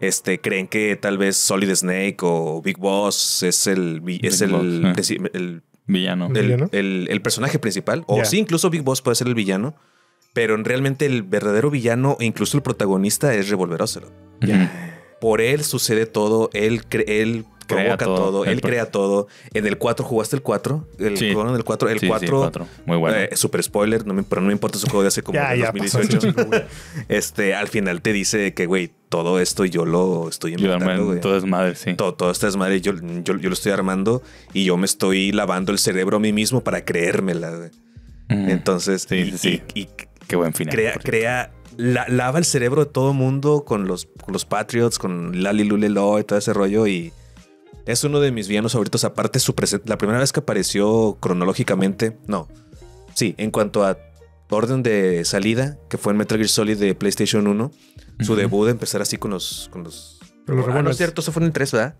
este, creen que tal vez Solid Snake o Big Boss es el, es el, Boss, princi- el, Villano. ¿El el- personaje principal. O sí, incluso Big Boss puede ser el villano. Pero realmente el verdadero villano e incluso el protagonista es Revolver Ocelot. Por él sucede todo, él, cre- él provoca todo. todo, Él crea todo. En el 4 jugaste el 4, el Sí. jugaron el 4, el Sí, sí, 4, cuatro. Muy bueno. eh, super spoiler, no me, pero no me importa su juego de hace como *laughs* Ya, de ya, pasó hace 2018. chingo, güey. *laughs* este, al final te dice que, güey, todo esto yo lo estoy Yo inventando, güey. todo es madre, sí. Todo, todo esta desmadre yo, yo, yo lo estoy armando y yo me estoy lavando el cerebro a mí mismo para creérmela, güey. Entonces, Sí, y, sí, sí. y- y Qué buen final. crea, crea, la- lava el cerebro de todo mundo con los, con los Patriots, con Lali Lulelo y todo ese rollo. Y es uno de mis villanos favoritos. Aparte, su la primera vez que apareció cronológicamente, no. Sí, en cuanto a orden de salida, que fue en Metal Gear Solid de PlayStation 1, su debut de empezar así con los. Con los Con los ah, no es cierto, eso fue en el 3, ¿verdad?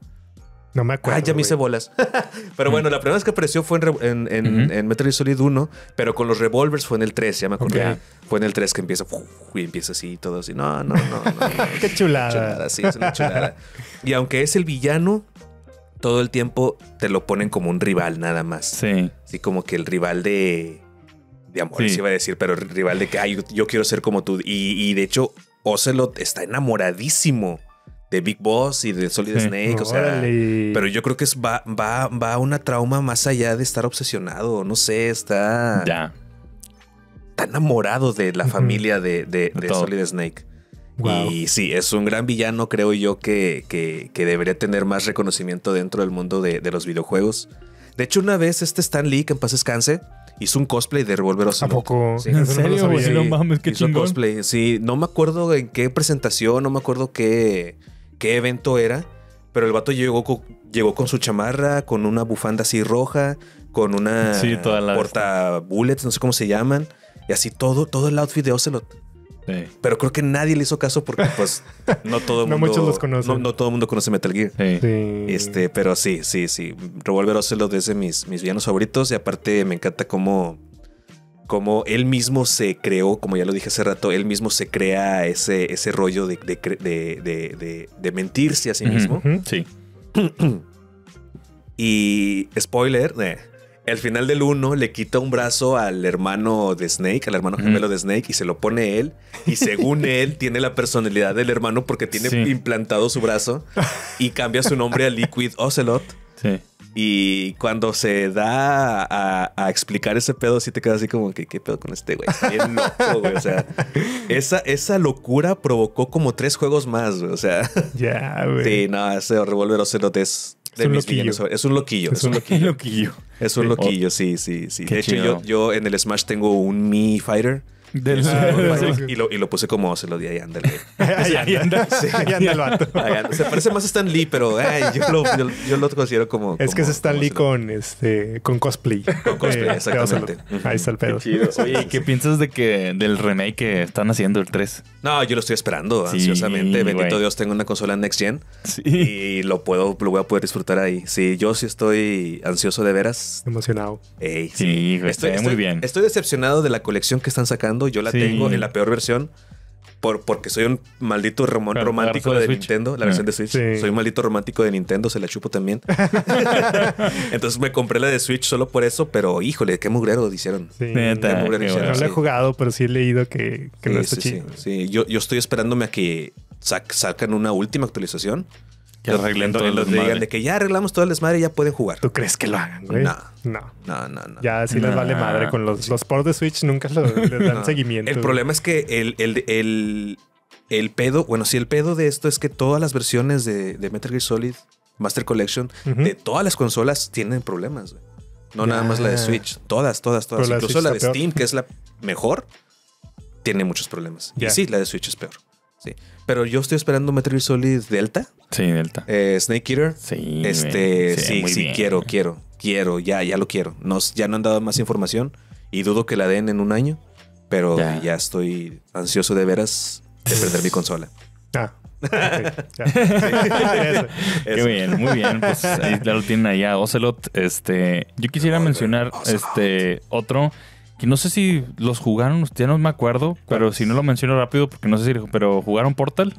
No me acuerdo. Ah, ya me hice bolas. *laughs* pero bueno, la primera vez que apareció fue en, en, en- Metal Gear Solid 1, pero con los revólveres fue en el 3, ya me acordé. Ok. Fue en el 3 que empieza uf, y empieza así y todo así. No, no, no, no. no. *laughs* Qué chulada. chulada, sí, es una chulada. *laughs* Y aunque es el villano, todo el tiempo te lo ponen como un rival nada más. Sí. Así como que el rival de. De amor, Sí. se iba a decir, pero rival de que ay, yo, quiero ser como tú. Y, y de hecho, Ocelot está enamoradísimo de Big Boss y de Solid Sí. Snake. O sea, pero yo creo que es, va, va, va a una trauma más allá de estar obsesionado. No sé, está, Ya. está enamorado de la familia de, de- De de todo. Solid Snake. Wow. Y sí, es un gran villano, creo yo, que, que- que debería tener más reconocimiento dentro del mundo de, de los videojuegos. De hecho, una vez este Stan Lee, que en paz descanse, hizo un cosplay de Revolver ¿A Ocelot. poco? Sí. ¿En no serio? No mames, qué hizo chingón. cosplay. Sí, no me acuerdo en qué presentación, no me acuerdo qué, qué evento era, pero el vato llegó, co- llegó con su chamarra, con una bufanda así roja, con una Sí, porta bullets, no sé cómo se llaman, y así todo, todo el outfit de Ocelot. Sí. Pero creo que nadie le hizo caso porque pues *laughs* no todo el No mundo muchos los conocen. No, no todo el mundo conoce Metal Gear. Sí. Sí. Este, pero sí, sí, sí. Revolver Ocelot es de mis, mis villanos favoritos. Y aparte me encanta cómo, cómo él mismo se creó, como ya lo dije hace rato, él mismo se crea ese, ese rollo de, de, de- de- de- de mentirse a sí mismo. Sí. *clears throat* Y spoiler, eh, al final del 1 le quita un brazo al hermano de Snake, al hermano gemelo de Snake, y se lo pone él. Y según *laughs* él, tiene la personalidad del hermano porque tiene Sí. implantado su brazo y cambia su nombre a Liquid Ocelot. Sí. Y cuando se da a, a explicar ese pedo, sí te quedas así como que, ¿qué pedo con este güey? Está Bien loco, güey. O sea, esa, esa locura provocó como tres juegos más, güey. O sea, Ya, güey. sí, no, ese Revolver Ocelot es de Es un mis loquillo. villanos. Es un loquillo. Es un loquillo. Loquillo. Es un Sí. loquillo, sí, sí, sí. Qué De hecho, yo, yo en el Smash tengo un Mi Fighter. Del- y, lo, y lo puse como y ahí ándale. Ahí Ahí anda. anda. Ahí anda el vato. *laughs* Ahí anda. Se parece más a Stan Lee, pero yo, lo, yo, yo lo considero como. Es que es Stan Lee con este con cosplay. Con cosplay, Eh, exactamente. Ahí está el pedo. Oye, ¿y ¿qué piensas de que del remake que están haciendo el 3? No, yo lo estoy esperando Sí, ansiosamente. Bendito güey. Dios, tengo una consola Next Gen Sí. y lo puedo, lo voy a poder disfrutar ahí. Sí, yo sí estoy ansioso de veras. Emocionado. Ey, Sí, güey, se ve muy bien. Estoy decepcionado de la colección que están sacando. Yo la Sí. tengo en la peor versión. Por, porque soy un maldito romántico la de. Nintendo, la versión de Switch. Sí. Soy un maldito romántico de Nintendo, se la chupo también. *laughs* Entonces me compré la de Switch solo por eso, pero híjole, qué mugrero hicieron. Sí. Neta, qué mugre qué hicieron, No lo he jugado, pero sí he leído que, que no Sí, está sí, chido. sí, sí. Yo, yo estoy esperándome a que sac- sacan una última actualización. Que arreglen En todo donde el los digan desmadre. de que ya arreglamos todo el desmadre y ya pueden jugar. ¿Tú crees que lo hagan, güey? No. No. No, no, no. Ya sí les vale madre con los, los ports de Switch, nunca lo- les dan *laughs* No. seguimiento. El güey. problema es que el, el, el, el pedo, bueno, sí, el pedo de esto es que todas las versiones de, de Metal Gear Solid Master Collection de todas las consolas tienen problemas. güey. No nada más la de Switch. Todas, todas, todas. Pero Incluso la de peor. Steam, que es la mejor, tiene muchos problemas. Y sí, la de Switch es peor. Sí. Pero yo estoy esperando Metal Gear Solid Delta, Sí, Delta. eh, Snake Eater. Sí. Este, sí, sí, bien. quiero, quiero, quiero, ya, ya lo quiero. Nos, ya no han dado más información y dudo que la den en un año, pero Ya. ya, estoy ansioso de veras de perder mi consola. *laughs* Ah. *laughs* Eso. Qué Eso. bien, muy bien. Pues ahí lo tienen allá. Ocelot, este. Yo quisiera mencionar Ocelot. este otro. Que no sé si los jugaron, ya no me acuerdo, pero si no lo menciono rápido, porque no sé si. Pero jugaron Portal.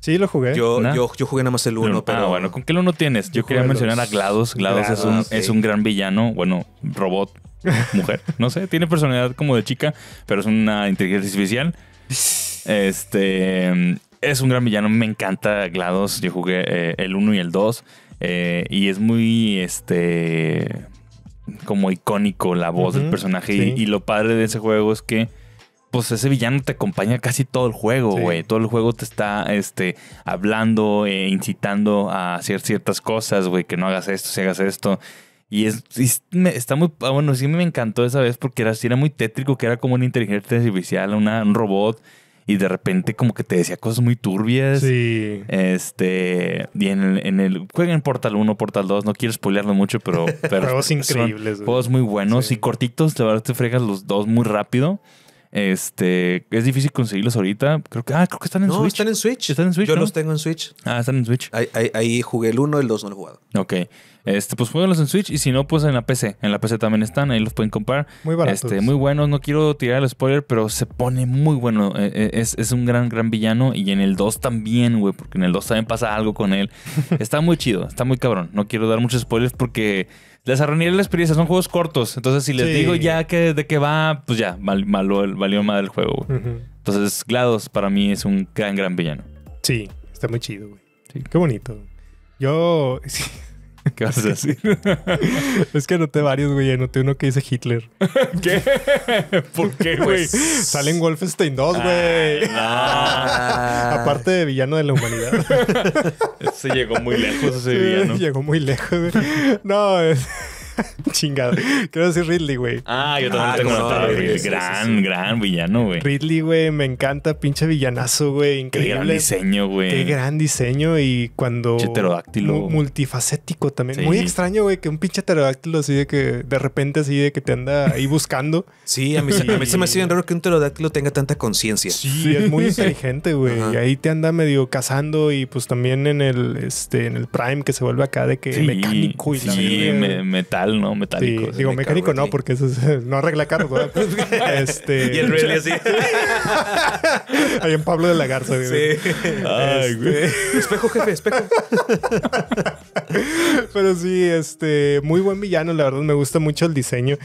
Sí, lo jugué. Yo, ¿No? yo, yo jugué nada más el uno, pero. Ah, bueno, ¿con qué uno tienes? Yo Yo quería mencionar los- a GLaDOS. GLaDOS es, un, es un gran villano. Bueno, robot, *laughs* mujer. No sé, tiene personalidad como de chica, pero es una inteligencia artificial. Este es un gran villano. Me encanta GLaDOS. Yo jugué eh, el 1 y el 2. eh, y es muy este como icónico la voz del personaje. sí. Y, y lo padre de ese juego es que pues ese villano te acompaña casi todo el juego, Sí. güey. Todo el juego te está este, hablando, e incitando a hacer ciertas cosas, güey, que no hagas esto, si hagas esto. Y es, y es- me- está muy, ah, bueno, sí me encantó esa vez porque era, sí era muy tétrico, que era como una inteligencia artificial, una, un robot, y de repente como que te decía cosas muy turbias. Sí. Este, y en el, en el, jueguen Portal 1, Portal 2, no quiero spoilearlo mucho, pero, *laughs* pero Juegos increíbles. Juegos muy buenos Sí. y cortitos, la verdad te fregas los dos muy rápido. Este, es difícil conseguirlos ahorita. Creo que, ah, creo que están en no, Switch. están en Switch. Están en Switch, Yo ¿no? los tengo en Switch. Ah, están en Switch. Ahí, ahí- ahí jugué el 1, el 2 no lo he jugado. Ok. Este, pues jueguenlos en Switch y si no, pues en la PC. En la PC también están, ahí los pueden comprar. Muy baratos. Este, muy buenos. No quiero tirar el spoiler, pero se pone muy bueno. Eh, eh, Es, es un gran, gran villano. Y en el 2 también, güey, porque en el 2 también pasa algo con él. *laughs* Está muy chido, está muy cabrón. No quiero dar muchos spoilers porque les arruinaría la experiencia. Son juegos cortos. Entonces, si les Sí. digo ya que de qué va, pues ya, mal, malo, valió mal el juego, güey. Entonces, GLaDOS para mí es un gran, gran villano. Sí, está muy chido, güey. Sí. Qué bonito. Yo. *laughs* sí, *laughs* ¿Qué vas a decir? *laughs* es que anoté varios, güey. Anoté uno que dice Hitler. *laughs* ¿Qué? ¿Por qué, güey? Sale en Wolfenstein 2, güey. Ah. Aparte de villano de la humanidad. Se llegó muy lejos ese villano. Llegó muy lejos, güey. No, es. *laughs* Chingado. Quiero decir Ridley, güey. Ah, yo también Ah, tengo no, Ridley. sí, sí, gran, sí. gran villano, güey. Ridley, güey, me encanta. Pinche villanazo, güey. Qué gran Increíble. diseño, güey. Qué gran diseño y cuando... Pinche pterodáctilo. mu- multifacético también. Sí. Muy extraño, güey, que un pinche pterodáctilo así de que de repente así de que te anda ahí buscando. *laughs* Sí, a mí, se- a mí se me hace bien raro que un pterodáctilo tenga tanta conciencia. Sí, es muy inteligente, güey. Y ahí te anda medio cazando y pues también en el este en el Prime que se vuelve acá de que Sí, mecánico y la sí, verga. me- metal, ¿no? Sí, Metálico. digo me mecánico no, porque eso es- *laughs* no arregla carros, ¿verdad? *laughs* este, Y el Ridley así. *laughs* ahí en Pablo de la Garza, sí. Ay, güey. Espejo, jefe, espejo. Pero sí, este, muy buen villano, la verdad me gusta mucho el diseño.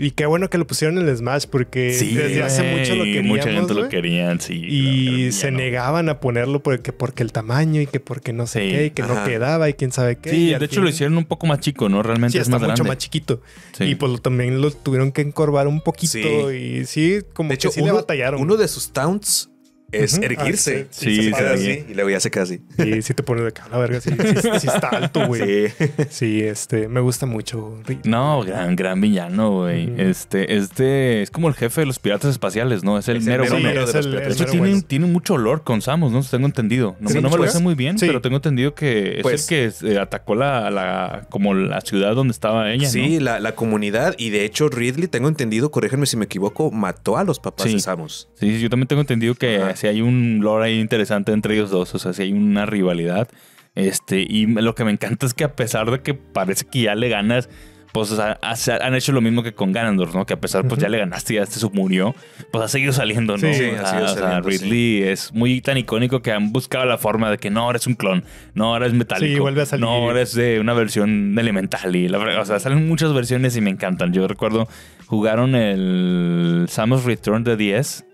Y qué bueno que lo pusieron en el Smash porque Sí, desde hace mucho lo queríamos. Mucha gente lo querían, sí. Y se negaban a ponerlo porque, porque el tamaño y que porque no sé Sí, qué y que no quedaba y quién sabe qué. Sí, de hecho lo hicieron un poco más chico, ¿no? Realmente Sí, es está más mucho grande. más chiquito. Sí. Y pues lo, también lo tuvieron que encorvar un poquito. Sí. Y sí, como De hecho, que sí uno, le batallaron. uno de sus taunts es Ujú. erguirse. Ah, Sí, sí, queda sí. así y luego ya se queda así. Y sí te pones de acá, la verga. Sí, sí, sí está alto, güey. Sí. Sí, este, me gusta mucho. No, gran, gran villano, güey. Este, este es como el jefe de los piratas espaciales, ¿no? Es el Es el mero mero bueno. mero es de los el- piratas. De hecho, tiene, bueno. tiene mucho olor con Samus, ¿no? Tengo entendido. No, Sí, no me lo mucho. sé muy bien, Sí. pero tengo entendido que es Pues- el que eh, atacó la, la- como la ciudad donde estaba ella, Sí, ¿no? la, la comunidad. Y de hecho, Ridley, tengo entendido, corríjanme si me equivoco, mató a los papás Sí. de Samus. Sí, sí, yo también tengo entendido que. Si hay un lore ahí interesante entre ellos dos, o sea, si hay una rivalidad. Este, y lo que me encanta es que a pesar de que parece que ya le ganas, pues o sea, han hecho lo mismo que con Ganondorf, ¿no? Que a pesar, pues ya Ujú. le ganaste y ya se murió, pues ha seguido saliendo, ¿no? Sí, sí, o sea, ha seguido o sea, saliendo, sí. Ridley es muy tan icónico que han buscado la forma de que no, eres un clon, no, eres metálico, Sí, vuelve a salir. no, eres de una versión elemental y la verdad, o sea, salen muchas versiones y me encantan. Yo recuerdo, jugaron el Samus Return de 10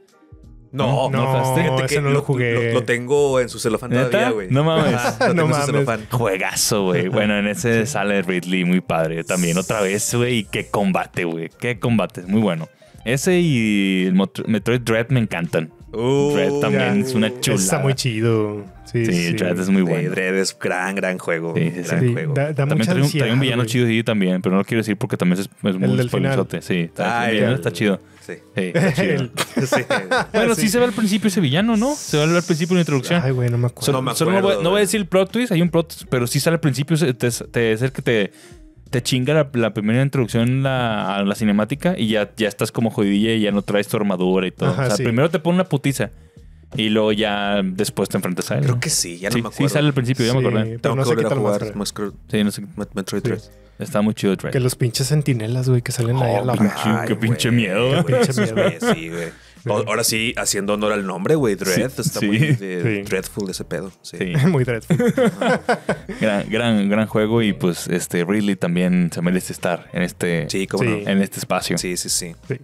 No, ¿No? Fíjate que no lo jugué. Lo, lo tengo en su celofán ¿Neta? todavía, güey. No mames. *laughs* Tengo No mames. celofán. Juegazo, güey. *laughs* Bueno, en ese sale Ridley muy padre también. Otra vez, güey. Y qué combate, güey. Qué combate. Muy bueno. Ese y el Metroid Dread me encantan. Uh, Dread también es una chulada. Está muy chido. Sí, Sí, sí. Dread es muy Sí, bueno. Dread es gran, gran juego. Sí, sí, gran Sí, juego. da, da También mucha trae un, ansiedad, trae un villano güey. chido sí, también, pero no lo quiero decir porque también es, es muy spoilerzote. Sí, está, Ah, el villano está chido. Sí. Sí, está *laughs* chido. El- Sí. Bueno, sí. se ve al principio ese villano, ¿no? Se ve al principio en la introducción. Ay, güey, no me acuerdo. Solo, No me solo no, voy, acuerdo, no voy a decir el plot twist, hay un plot twist, pero sí sale al principio, te, te, es el que te, te chinga la, la primera introducción la, a la cinemática y ya, ya estás como jodidilla y ya no traes tu armadura y todo. Ajá, o sea, sí. primero te pone una putiza y luego ya después te enfrentas a él. Creo ¿no? que sí, ya no sí, me sí acuerdo. sale al principio, ya me Sí, acordé. Tengo no que sé qué volver a tal jugar Sí, no sé. Met- Metroid Sí. 3. Está muy chido Dread. Que los pinches sentinelas, güey, que salen ahí a Oh, la pinche- verga. qué pinche miedo. Qué pinche *laughs* miedo. Sí, güey. O- ahora sí, haciendo honor al nombre, güey. Dread. Sí, está sí. muy de- Sí. dreadful ese pedo. Sí. Sí. *laughs* Muy dreadful. *laughs* Gran, gran, gran juego y pues este Ridley también se merece estar en este, Sí, cómo Sí. no. en este espacio. Sí, sí, sí. Sí.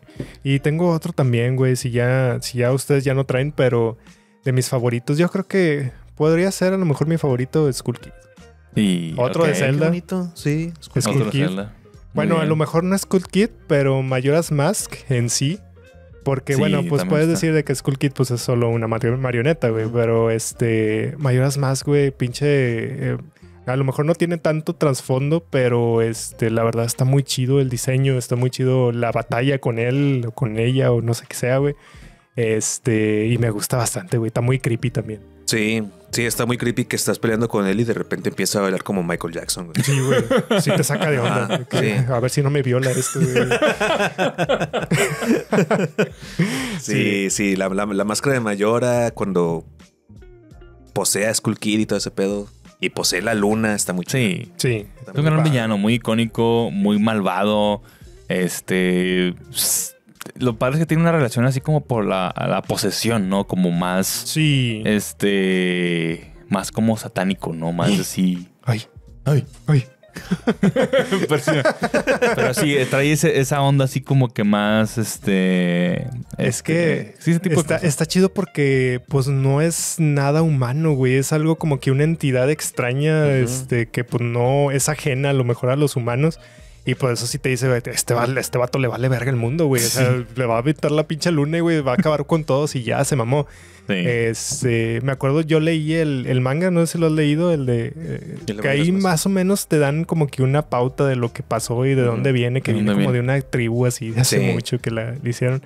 Y tengo otro también, güey. Si ya, si ya ustedes ya no traen, pero de mis favoritos, yo creo que podría ser a lo mejor mi favorito Skull Kid. Y Otro de. Zelda. Qué bonito. Sí. Skull Otro Kid. Zelda. Bueno, a lo mejor no es Skull Kid, pero Majora's Mask en sí. Porque, Sí, bueno, pues puedes está. decir de que Skull Kid pues, es solo una mari- marioneta, güey. Pero este. Majora's Mask, güey, pinche. eh, a lo mejor no tiene tanto trasfondo, pero este, la verdad está muy chido el diseño, está muy chido la batalla con él o con ella o no sé qué sea, güey. Este, y me gusta bastante, güey. Está muy creepy también. Sí, sí, está muy creepy que estás peleando con él y de repente empieza a bailar como Michael Jackson, güey. Sí, güey. Sí te saca de onda. Que- sí. A ver si no me viola esto, güey. *laughs* Sí, sí, la, la- la máscara de Mayora cuando posee a Skull Kid y todo ese pedo. Y posee la luna, está muy chido. Sí. Sí. Es un gran villano, muy icónico, muy malvado. Este. Lo padre es que tiene una relación así como por la, la posesión, ¿no? Como más. Sí. Este. Más como satánico, ¿no? Más así. Ay, ay, ay. *laughs* pero, sí, pero sí, trae ese- esa onda así como que más. Este. Es este, que Sí, ese tipo de está, cosas. está chido porque pues no es nada humano, güey. Es algo como que una entidad extraña, este, que pues no es ajena a lo mejor a los humanos. Y por eso sí te dice, este, este vato le vale verga el mundo, güey. O sea, le va a evitar la pinche luna, y, güey. Va a acabar con todos y ya se mamó. Sí. Este, me acuerdo, yo leí el, el manga, no sé si lo has leído, el de... eh, que ahí más o menos te dan como que una pauta de lo que pasó y de dónde viene, que ¿De viene como de una tribu así de hace Sí. mucho que la, la hicieron.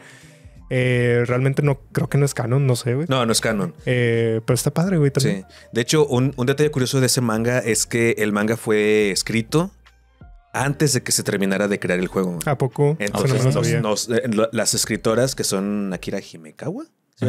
Eh, realmente no, creo que no es canon, no sé, güey. No, no es canon. Eh, pero está padre, güey, también. Sí. De hecho, un, un detalle curioso de ese manga es que el manga fue escrito antes de que se terminara de crear el juego. ¿A poco? Entonces, no me lo nos- nos- eh, lo- las escritoras que son Akira Himekawa, ¿sí,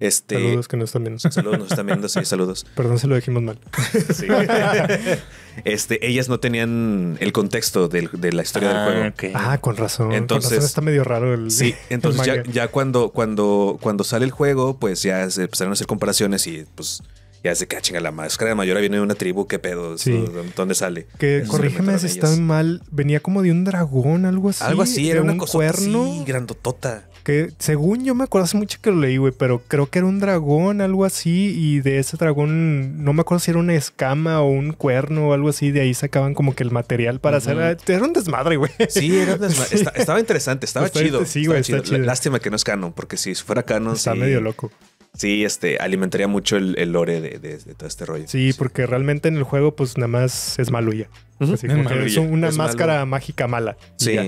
este, Saludos que no están viendo. saludos, nos están viendo, sí, saludos. *laughs* Perdón si lo dijimos mal. *laughs* Sí. *laughs* este, ellas no tenían el contexto del- de la historia Ah, del juego. ok. Ah, con razón. Entonces- con razón está medio raro el. Sí, entonces el ya, ya cuando, cuando, cuando sale el juego, pues ya se empezaron a hacer comparaciones y pues ya se que ah, chinga la máscara de Mayora viene de una tribu, qué pedo, Sí. ¿Dó- ¿dónde sale? Que corrígeme si estoy mal. Venía como de un dragón, algo así. Algo así, era una un cosa cuerno. así, grandotota. Que según yo me acuerdo hace mucho que lo leí, güey, pero creo que era un dragón, algo así, y de ese dragón, no me acuerdo si era una escama o un cuerno o algo así, de ahí sacaban como que el material para hacer. Era un desmadre, güey. Sí, era desma- *laughs* Sí. esta- estaba interesante, estaba Está- chido. sí, güey, está chido. Lástima que no es canon, porque si fuera canon, Está sí, medio loco. Sí, este, alimentaría mucho el, el lore de, de- de todo este rollo. Sí, porque realmente en el juego, pues nada más es malo ya. Así Es como que una Es máscara malo. mágica mala. Sí. ya.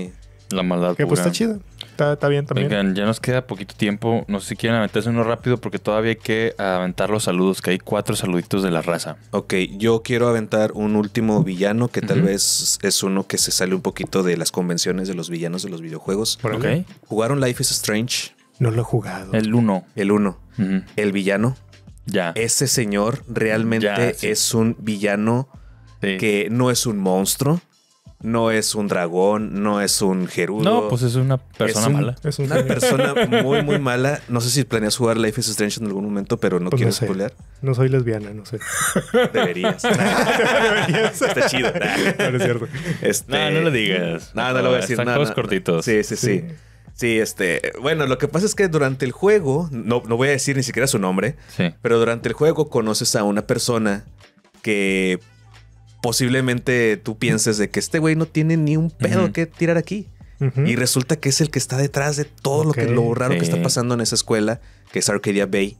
La maldad. Que pues está chido. Está, está bien también. Oigan, ya nos queda poquito tiempo. No sé si quieren aventarse uno rápido porque todavía hay que aventar los saludos, que hay cuatro saluditos de la raza. Ok, yo quiero aventar un último villano que tal vez es uno que se sale un poquito de las convenciones de los villanos de los videojuegos. ¿Ok? ¿Jugaron Life is Strange? No lo he jugado. El uno. El uno. El villano. Ya. Ese señor realmente Ya, sí. es un villano Sí. que no es un monstruo, no es un dragón, no es un gerudo. No, pues es una persona Es un- mala. Es un Una persona *laughs* muy, muy mala. No sé si planeas jugar Life is Strange en algún momento, pero no Pues quiero no sé. No soy lesbiana, no sé. *laughs* Deberías. *laughs* Deberías. Está chido. No, no es cierto. Este- No, no lo digas. No, no lo voy a decir. Están no, juegos no. cortitos. Sí, sí, sí. Sí, este. Bueno, lo que pasa es que durante el juego, no, no voy a decir ni siquiera su nombre, Sí. pero durante el juego conoces a una persona que posiblemente tú pienses de que este güey no tiene ni un pedo que tirar aquí. Y resulta que es el que está detrás de todo lo que lo raro que sí. está pasando en esa escuela, que es Arcadia Bay.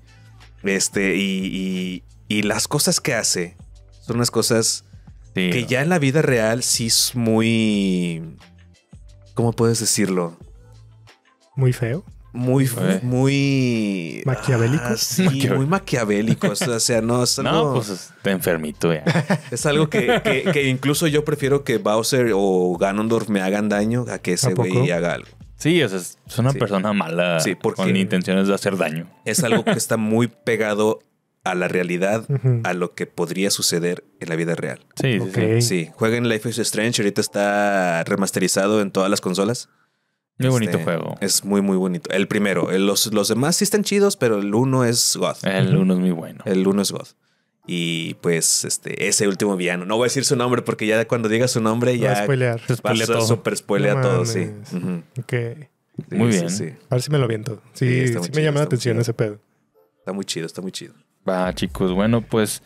Este, y, y- y las cosas que hace son unas cosas Sí. que ya en la vida real sí es muy. ¿Cómo puedes decirlo? Muy feo. Muy, Eh. muy. ¿Maquiavélicos? Ah, sí, muy maquiavélicos. O sea, no es *laughs* algo, No, pues está enfermito ya. *laughs* es algo que, que- que incluso yo prefiero que Bowser o Ganondorf me hagan daño a que ese güey haga algo. Sí, o sea, es es una Sí. persona mala Sí, porque- con intenciones de hacer daño. Es algo que está muy pegado a la realidad, a lo que podría suceder en la vida real. Sí, sí, Ok. sí. Sí, jueguen Life is Strange. Ahorita está remasterizado en todas las consolas. Muy bonito Este, juego. Es muy, muy bonito. El primero. El- Los, los demás sí están chidos, pero el uno es God. El uno es muy bueno. El uno es God. Y pues, este, ese último villano. No voy a decir su nombre porque ya cuando diga su nombre No voy a ya spoilear. Va a super spoilea No todo, sí. Ujú. Ok. Sí, Muy sí, bien. sí. A ver si me lo viento. Sí, Sí, me llama la atención ese pedo. Está muy chido, está muy chido. Va, chicos. Bueno, pues.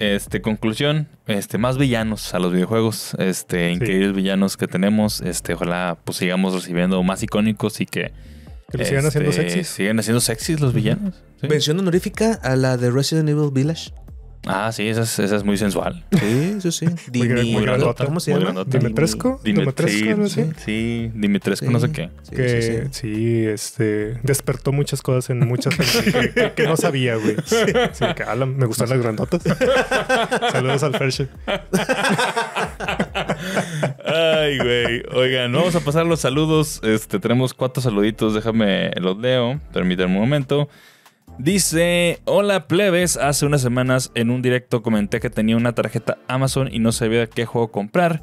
Este, conclusión, este, más villanos a los videojuegos, este, increíbles villanos que tenemos, este, ojalá pues sigamos recibiendo más icónicos y que Que lo sigan haciendo este, sexys. Siguen haciendo sexys los villanos. ¿sí? Mención honorífica a la de Resident Evil Village. Ah, sí, esa es, esa es muy sensual. Sí, sí, *laughs* sí. Muy gran- muy grandota, ¿Cómo se muy llama? grandota. Dimitrescu, Dimitrescu, sí, sí, sí, Dimitrescu, no sé qué. Sí, que sí, sí, sí. este despertó muchas cosas en muchas que, que- que no sabía, güey. *laughs* Sí, sí, que ala, me gustan las grandotas. *laughs* Saludos al Ferche. Ay, güey. Oigan, vamos a pasar los saludos. Este, tenemos cuatro saluditos, déjame los leo. Permítanme un momento. Dice, hola plebes, hace unas semanas en un directo comenté que tenía una tarjeta Amazon y no sabía qué juego comprar.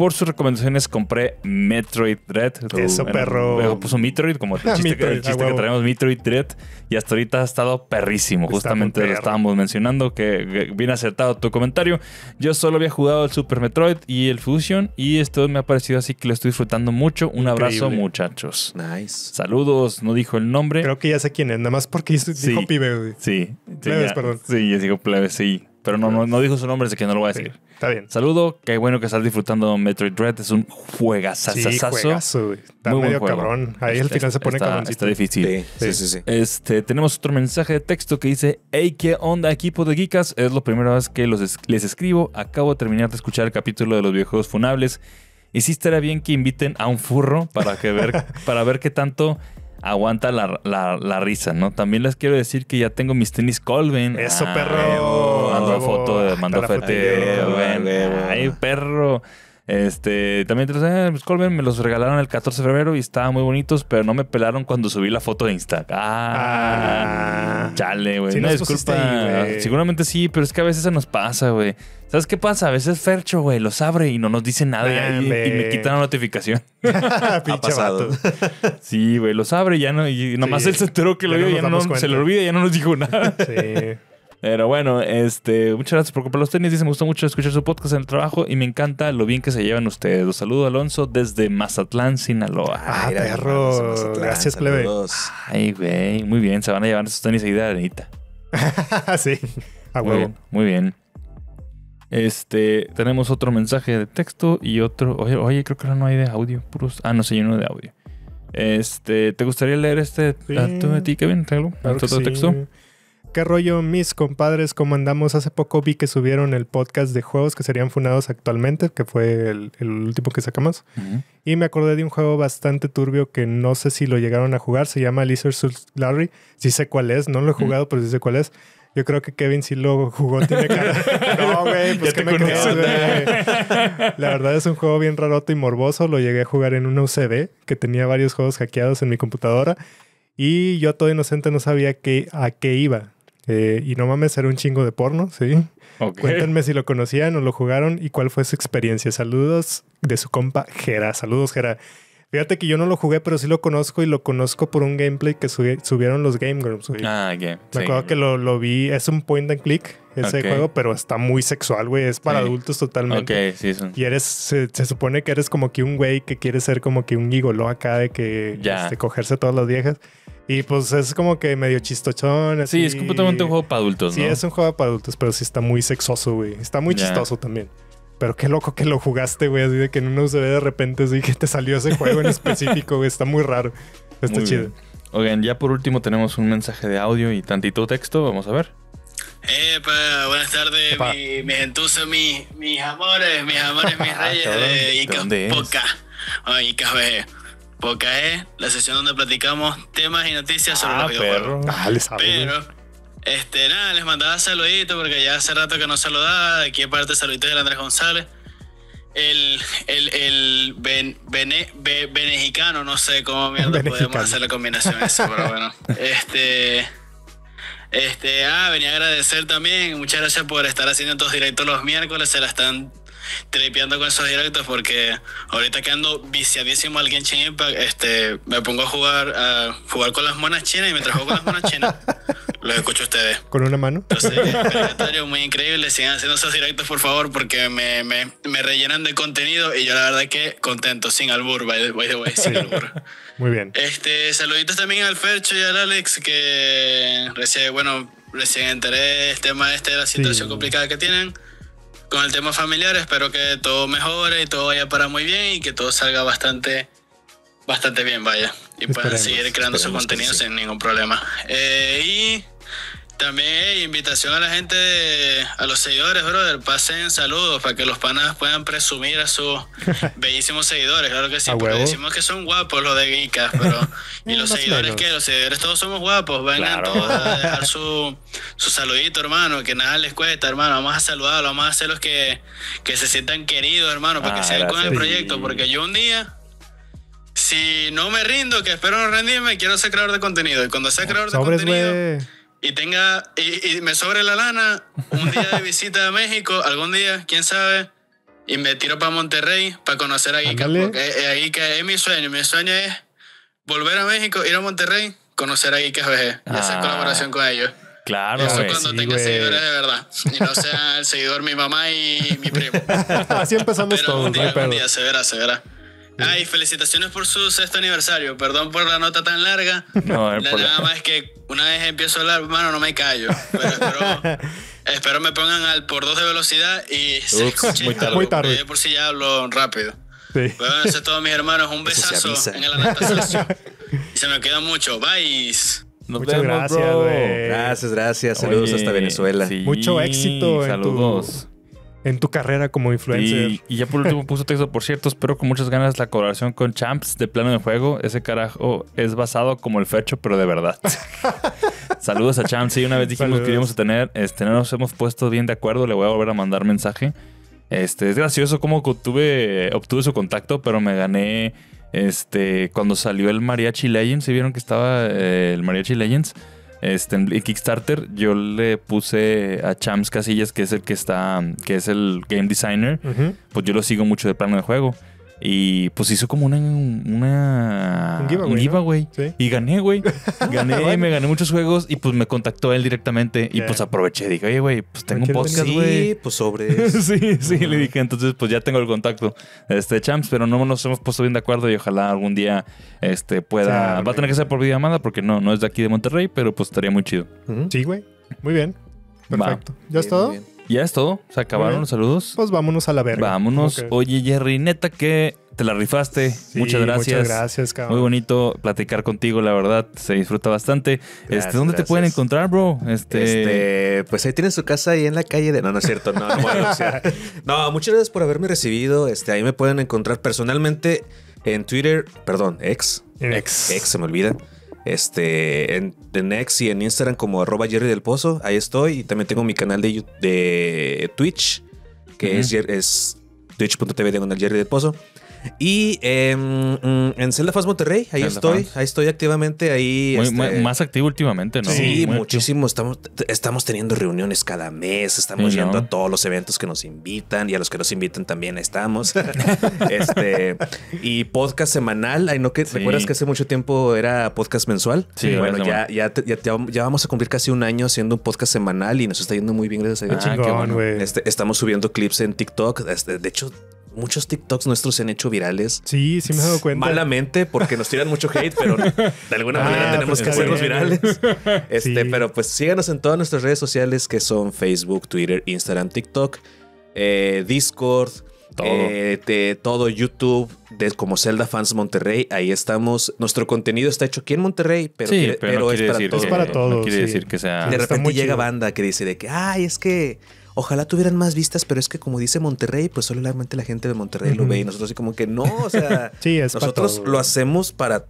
Por sus recomendaciones compré Metroid Dread. Eso, perro. Luego puso Metroid, como el *laughs* chiste, que- Metroid, el chiste que traemos Metroid Dread. Y hasta ahorita ha estado perrísimo. Está Justamente lo estábamos mencionando, que, bien acertado tu comentario. Yo solo había jugado el Super Metroid y el Fusion y esto me ha parecido así que lo estoy disfrutando mucho. Un abrazo, muchachos. Nice. Saludos, no dijo el nombre. Creo que ya sé quién es, nada más porque hizo- Sí. dijo pibe, güey. sí, Plebes, ya. perdón. Sí, yo digo plebes, sí. Pero no, no, no dijo su nombre, así que no lo voy a Sí, decir. está bien. Saludo, qué bueno que estás disfrutando Metroid Dread. Es un Sí, juegazazazazo. juegazo, güey. Está Muy buen medio juego. cabrón. Ahí al Está- final se pone está, cabroncito. Está difícil. Sí, sí, sí, sí. Este, tenemos otro mensaje de texto que dice: Hey, ¿qué onda, equipo de Geekas? Es la primera vez que los es- les escribo. Acabo de terminar de escuchar el capítulo de los videojuegos funables. Y sí estaría bien que inviten a un furro para, que ver, *laughs* para ver qué tanto aguanta la, la- la risa, ¿no? También les quiero decir que ya tengo mis tenis Colvin. Eso, Ah, perro. Huevo. foto de Hasta mandó la foto de fotito. Colvin. Ay, perro. Este, también te los, eh, pues, Colvin me los regalaron el 14 de febrero y estaban muy bonitos, pero no me pelaron cuando subí la foto de Insta. Ah, Ah. chale, güey. Una nos disculpa. ahí. Seguramente sí, pero es que a veces se nos pasa, güey. ¿Sabes qué pasa? A veces Fercho, güey, los abre y no nos dice nada y- me quitan la notificación. *laughs* Pinche pasado. Sí, güey, los abre y ya no. Y nomás Sí. él se enteró que lo no vio y ya no, se le olvida y ya no nos dijo nada. Sí. Pero bueno, este, muchas gracias por comprar los tenis. Dice, me gustó mucho escuchar su podcast en el trabajo y me encanta lo bien que se llevan ustedes. Los saludo, Alonso, desde Mazatlán, Sinaloa. Ah, Mira, perro. Mazatlán, Gracias, plebe. Ay, güey, muy bien. Se van a llevar esos tenis ahí de arenita. *laughs* sí. A Muy huevo. bien, muy bien. Este, tenemos otro mensaje de texto y otro. Oye, oye, creo que ahora no hay de audio. Puros. Ah, no sé, hay uno de audio. Este, ¿te gustaría leer este Sí. a, tú, a ti, Kevin? ¿Algo? Claro que ¿Otro sí. ¿Qué rollo, mis compadres? ¿Cómo andamos? Hace poco vi que subieron el podcast de juegos que serían fundados actualmente, que fue el, el último que sacamos. Y me acordé de un juego bastante turbio que no sé si lo llegaron a jugar. Se llama Lizard Souls Larry. Sí sé cuál es. No lo he jugado, pero sí sé cuál es. Yo creo que Kevin sí lo jugó. Tiene cara. *laughs* No, güey. Pues que me güey. La verdad es un juego bien raroto y morboso. Lo llegué a jugar en una UCB que tenía varios juegos hackeados en mi computadora. Y yo todo inocente no sabía que, a qué iba. Eh, y no mames, era un chingo de porno, ¿sí? Ok. Cuéntenme si lo conocían o lo jugaron y cuál fue su experiencia. Saludos de su compa Jera. Saludos, Jera. Fíjate que yo no lo jugué, pero sí lo conozco y lo conozco por un gameplay que subi- subieron los Game Grumps. güey. Ah, ok. Me sí. acuerdo que lo, lo vi. Es un point and click ese Ok. juego, pero está muy sexual, güey. Es para Sí. adultos totalmente. Ok, sí, es un- Y eres, se, se supone que eres como que un güey que quiere ser como que un gigoló acá de que Ya. este, cogerse a todas las viejas. Y pues es como que medio chistochón. Sí, es completamente un juego para adultos, Sí, ¿no? es un juego para adultos, pero sí está muy sexoso, güey. Está muy chistoso también. Pero qué loco que lo jugaste, güey. Así de que en una USB de repente así que te salió ese juego en *laughs* específico, güey. Está muy raro. Está Muy chido. bien. Oigan, ya por último tenemos un mensaje de audio y tantito texto. Vamos a ver. Epa, buenas tardes, Epa. mi- mis entusias, mis, mis amores, mis amores, mis *laughs* reyes cabrón, de ¿de Icas dónde es? Poca. Es la sesión donde platicamos temas y noticias sobre Ah, los videojuegos. perro. Ah. Pero, este, nada, les mandaba saluditos porque ya hace rato que no saludaba. Aquí aparte, saluditos del Andrés González. El, el, el ben, bene, be- benejicano, no sé cómo mierda *laughs* podemos Benejicano. hacer la combinación esa, pero bueno. *laughs* Este. Este, ah, venía a agradecer también. Muchas gracias por estar haciendo estos directos los miércoles. Se la están tripeando con esos directos porque ahorita que ando viciadísimo al Genshin Impact, este, me pongo a jugar, a jugar con las monas chinas y mientras juego con las monas chinas, *laughs* los escucho a ustedes. Con una mano. Entonces, *laughs* muy increíble. Sigan haciendo esos directos, por favor, porque me, me, me rellenan de contenido y yo la verdad que contento, sin albur, by the by the way, sin albur. *laughs* Muy bien. Este, saluditos también al Fercho y al Alex, que recién, bueno, recién enteré el tema este de la situación Sí. complicada que tienen con el tema familiar. Espero que todo mejore y todo vaya para muy bien y que todo salga bastante, bastante bien, vaya. Y puedan seguir creando su contenido sí. sin ningún problema. Eh, y también hey, invitación a la gente, de- a los seguidores, brother. Pasen saludos para que los panas puedan presumir a sus *laughs* bellísimos seguidores. Claro que sí, porque huevo. decimos que son guapos los de Geekas, pero. *laughs* ¿Y los seguidores qué? Los seguidores todos somos guapos. Vengan Claro. todos a *laughs* dejar su, su saludito, hermano. Que nada les cuesta, hermano. Vamos a saludarlos, vamos a hacer los que, que se sientan queridos, hermano, para Ah, que sigan con el proyecto. Sí. Porque yo un día. Si no me rindo, que espero no rendirme, quiero ser creador de contenido. Y cuando sea creador de Sobres, contenido. Y tenga y, y me sobre la lana un día de visita a México algún día quién sabe y me tiro para Monterrey para conocer a Geeka Ándale. porque eh, a Geeka es mi sueño mi sueño es volver a México ir a Monterrey conocer a Geekas VG y hacer Ah. colaboración con ellos Claro, eso güey. cuando sí, tenga güey. seguidores de verdad y no sea el seguidor mi mamá y mi primo *laughs* Así empezamos pero todos, un no hay día, un día se verá se verá Ay, felicitaciones por su sexto aniversario. Perdón por la nota tan larga. No, el La- problema- nada más que una vez empiezo a hablar, hermano, no me callo. Pero espero, *laughs* espero me pongan al por dos de velocidad y se Ups, escuche muy tarde. Muy tarde. yo por si ya hablo rápido. Sí. Bueno, eso es todo, mis hermanos. Un Eso se besazo en el. *laughs* Y se me queda mucho. Bye. Nos Muchas vemos, gracias, bro. Gracias, gracias. Saludos Oye, hasta Venezuela. sí, Mucho éxito en tu- Saludos. En tu carrera como influencer. Y, y ya por último puso texto, por cierto, espero con muchas ganas la colaboración con Champs de plano de juego. Ese carajo es basado como el fecho, pero de verdad. *laughs* Saludos a Champs. Sí, una vez dijimos Saludos. que íbamos a tener, este, no nos hemos puesto bien de acuerdo. Le voy a volver a mandar mensaje. Este, es gracioso cómo obtuve, obtuve su contacto, pero me gané este cuando salió el Mariachi Legends. ¿Sí vieron que estaba eh, el Mariachi Legends? Este, en Kickstarter, yo le puse a Champs Casillas, que es el que está, que es el game designer pues yo lo sigo mucho de plano de juego. Y pues hizo como una. una Un giveaway, ¿no? giveaway. Sí. Y gané, güey. *laughs* Gané, Bueno. me gané muchos juegos y pues me contactó él directamente. Y pues aproveché. Dije, oye, güey, pues tengo un podcast, Sí, güey. pues sobre *laughs* sí, sí, le dije. Entonces, pues ya tengo el contacto este Champs, pero no nos hemos puesto bien de acuerdo y ojalá algún día este pueda. Va a tener que ser por videollamada porque no, no es de aquí de Monterrey, pero pues estaría muy chido. Sí, güey. Muy bien. Va. Perfecto. ¿Ya es Bien, todo? Ya es todo. Se acabaron los saludos. Pues vámonos a la verga. Vámonos. Oye, Jerry, neta que te la rifaste. Sí, muchas gracias. Muchas gracias, cabrón. Muy bonito platicar contigo, la verdad. Se disfruta bastante. este, Gracias, ¿Dónde te pueden encontrar, bro? Este. Este, pues ahí tienen su casa ahí en la calle de. No, no es cierto, no, no. *laughs* No, muchas gracias por haberme recibido. Este, ahí me pueden encontrar personalmente en Twitter, perdón, ex. Ex, ex, se me olvida. Este, en, en X y en Instagram como arroba Jerry del Pozo, ahí estoy. Y también tengo mi canal de, de Twitch, que es, es twitch.tv diagonal Jerry del Pozo. Y em, mm, en Zelda Fans Monterrey, ahí Zelda estoy, Fans. ahí estoy activamente, ahí. muy- este, muy- más activo últimamente, ¿no? Sí, Muy activo. muchísimo. Estamos, estamos teniendo reuniones cada mes. Estamos Sí, ¿no? yendo a todos los eventos que nos invitan y a los que nos invitan también estamos. *laughs* este y podcast semanal. Ay, ¿no que Sí. recuerdas que hace mucho tiempo era podcast mensual? Sí, bueno, ya, ya, ya, ya vamos a cumplir casi un año haciendo un podcast semanal y nos está yendo muy bien, gracias a Dios. Ah, bueno. Este, estamos subiendo clips en TikTok. Este, de hecho, muchos TikToks nuestros se han hecho virales. Sí, sí me he dado cuenta. Malamente, porque nos tiran mucho hate, pero *laughs* de alguna Ah, manera tenemos pues que está hacerlos bien, virales. *laughs* Este, Sí. pero pues síganos en todas nuestras redes sociales que son Facebook, Twitter, Instagram, TikTok, eh, Discord, Todo. eh, de todo YouTube, de como Zelda Fans Monterrey. Ahí estamos. Nuestro contenido está hecho aquí en Monterrey, pero, sí, quiere- pero, no es para decir todos. que, Es para todos, No quiere sí. decir que sea. de repente llega chido. banda que dice de que, ay, es que ojalá tuvieran más vistas, pero es que como dice Monterrey, pues solamente la gente de Monterrey lo Ujú. ve y nosotros así como que no, o sea, *laughs* Sí, es para nosotros todo, lo hacemos para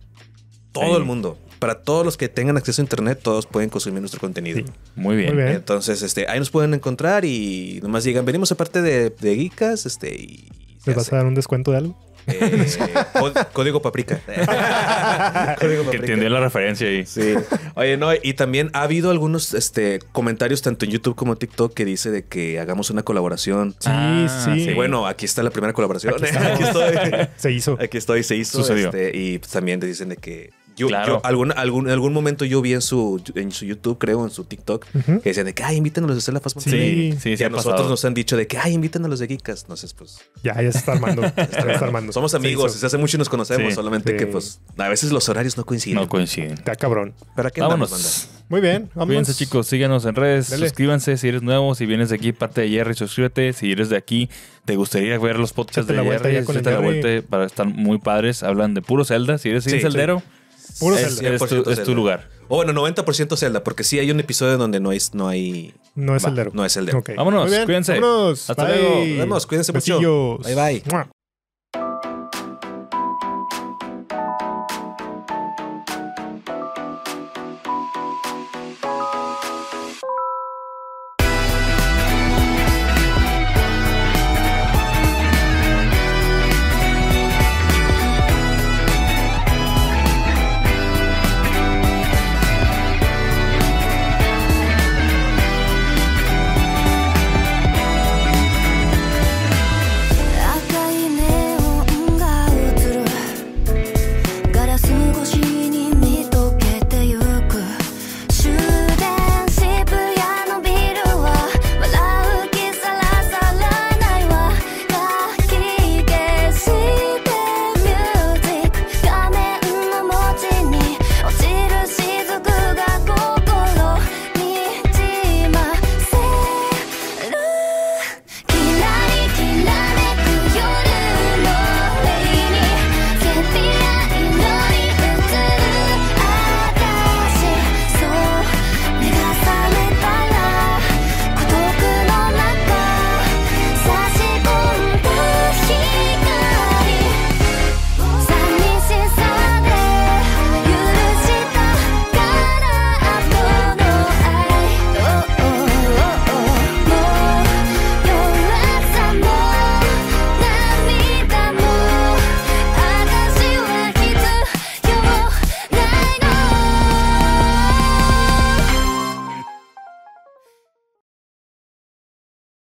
todo Sí. el mundo. Para todos los que tengan acceso a internet, todos pueden consumir nuestro contenido. Sí. Muy bien. Muy bien. Entonces, este, ahí nos pueden encontrar y nomás digan, venimos aparte de, de Geekas, este, y ¿Les vas hace. a dar un descuento de algo? *laughs* Eh, có- código paprika. *laughs* código Que entendió la referencia ahí. Sí. Oye, no, y también ha habido algunos este, comentarios tanto en YouTube como TikTok que dice de que hagamos una colaboración. Sí, Ah, sí. sí. Bueno, aquí está la primera colaboración. *laughs* Aquí estoy. Se hizo. Aquí estoy, se hizo. Sucedió. este, y pues, también te dicen de que yo, Claro. yo algún, algún, en algún momento yo vi en su, en su YouTube, creo, en su TikTok, que decían de que, ay, invítanos a hacer la Fast Sí. Sí, sí, y sí a nosotros pasado. nos han dicho de que, ay, invítanos a los de Geekas. Entonces, pues, Ya, ya se está armando. Ya *laughs* se está armando. somos amigos, desde hace mucho nos conocemos, Sí. solamente Sí. que, pues, a veces los horarios no coinciden. No coinciden. Está cabrón. ¿Pero a qué andamos? Vámonos. Muy bien. Vamos. Cuídense, chicos. Síganos en redes. Dale. Suscríbanse si eres nuevo. Si vienes de aquí, parte de Jerry, suscríbete. Si eres de aquí, te gustaría ver los podcasts de la vuelta ya con el la Jerry. vuelta para estar muy padres. Hablan de puro Zelda. Si eres Sí, un sí. Puro es, Zelda. es tu, 100% es tu Zelda. lugar. O bueno, 90% Zelda, porque sí hay un episodio donde no hay... No hay No es el no es Eldero. Ok. Vámonos, cuídense. Vámonos. Hasta Bye. luego. Nos vemos, cuídense mucho. Besillos. Bye, bye. Mua.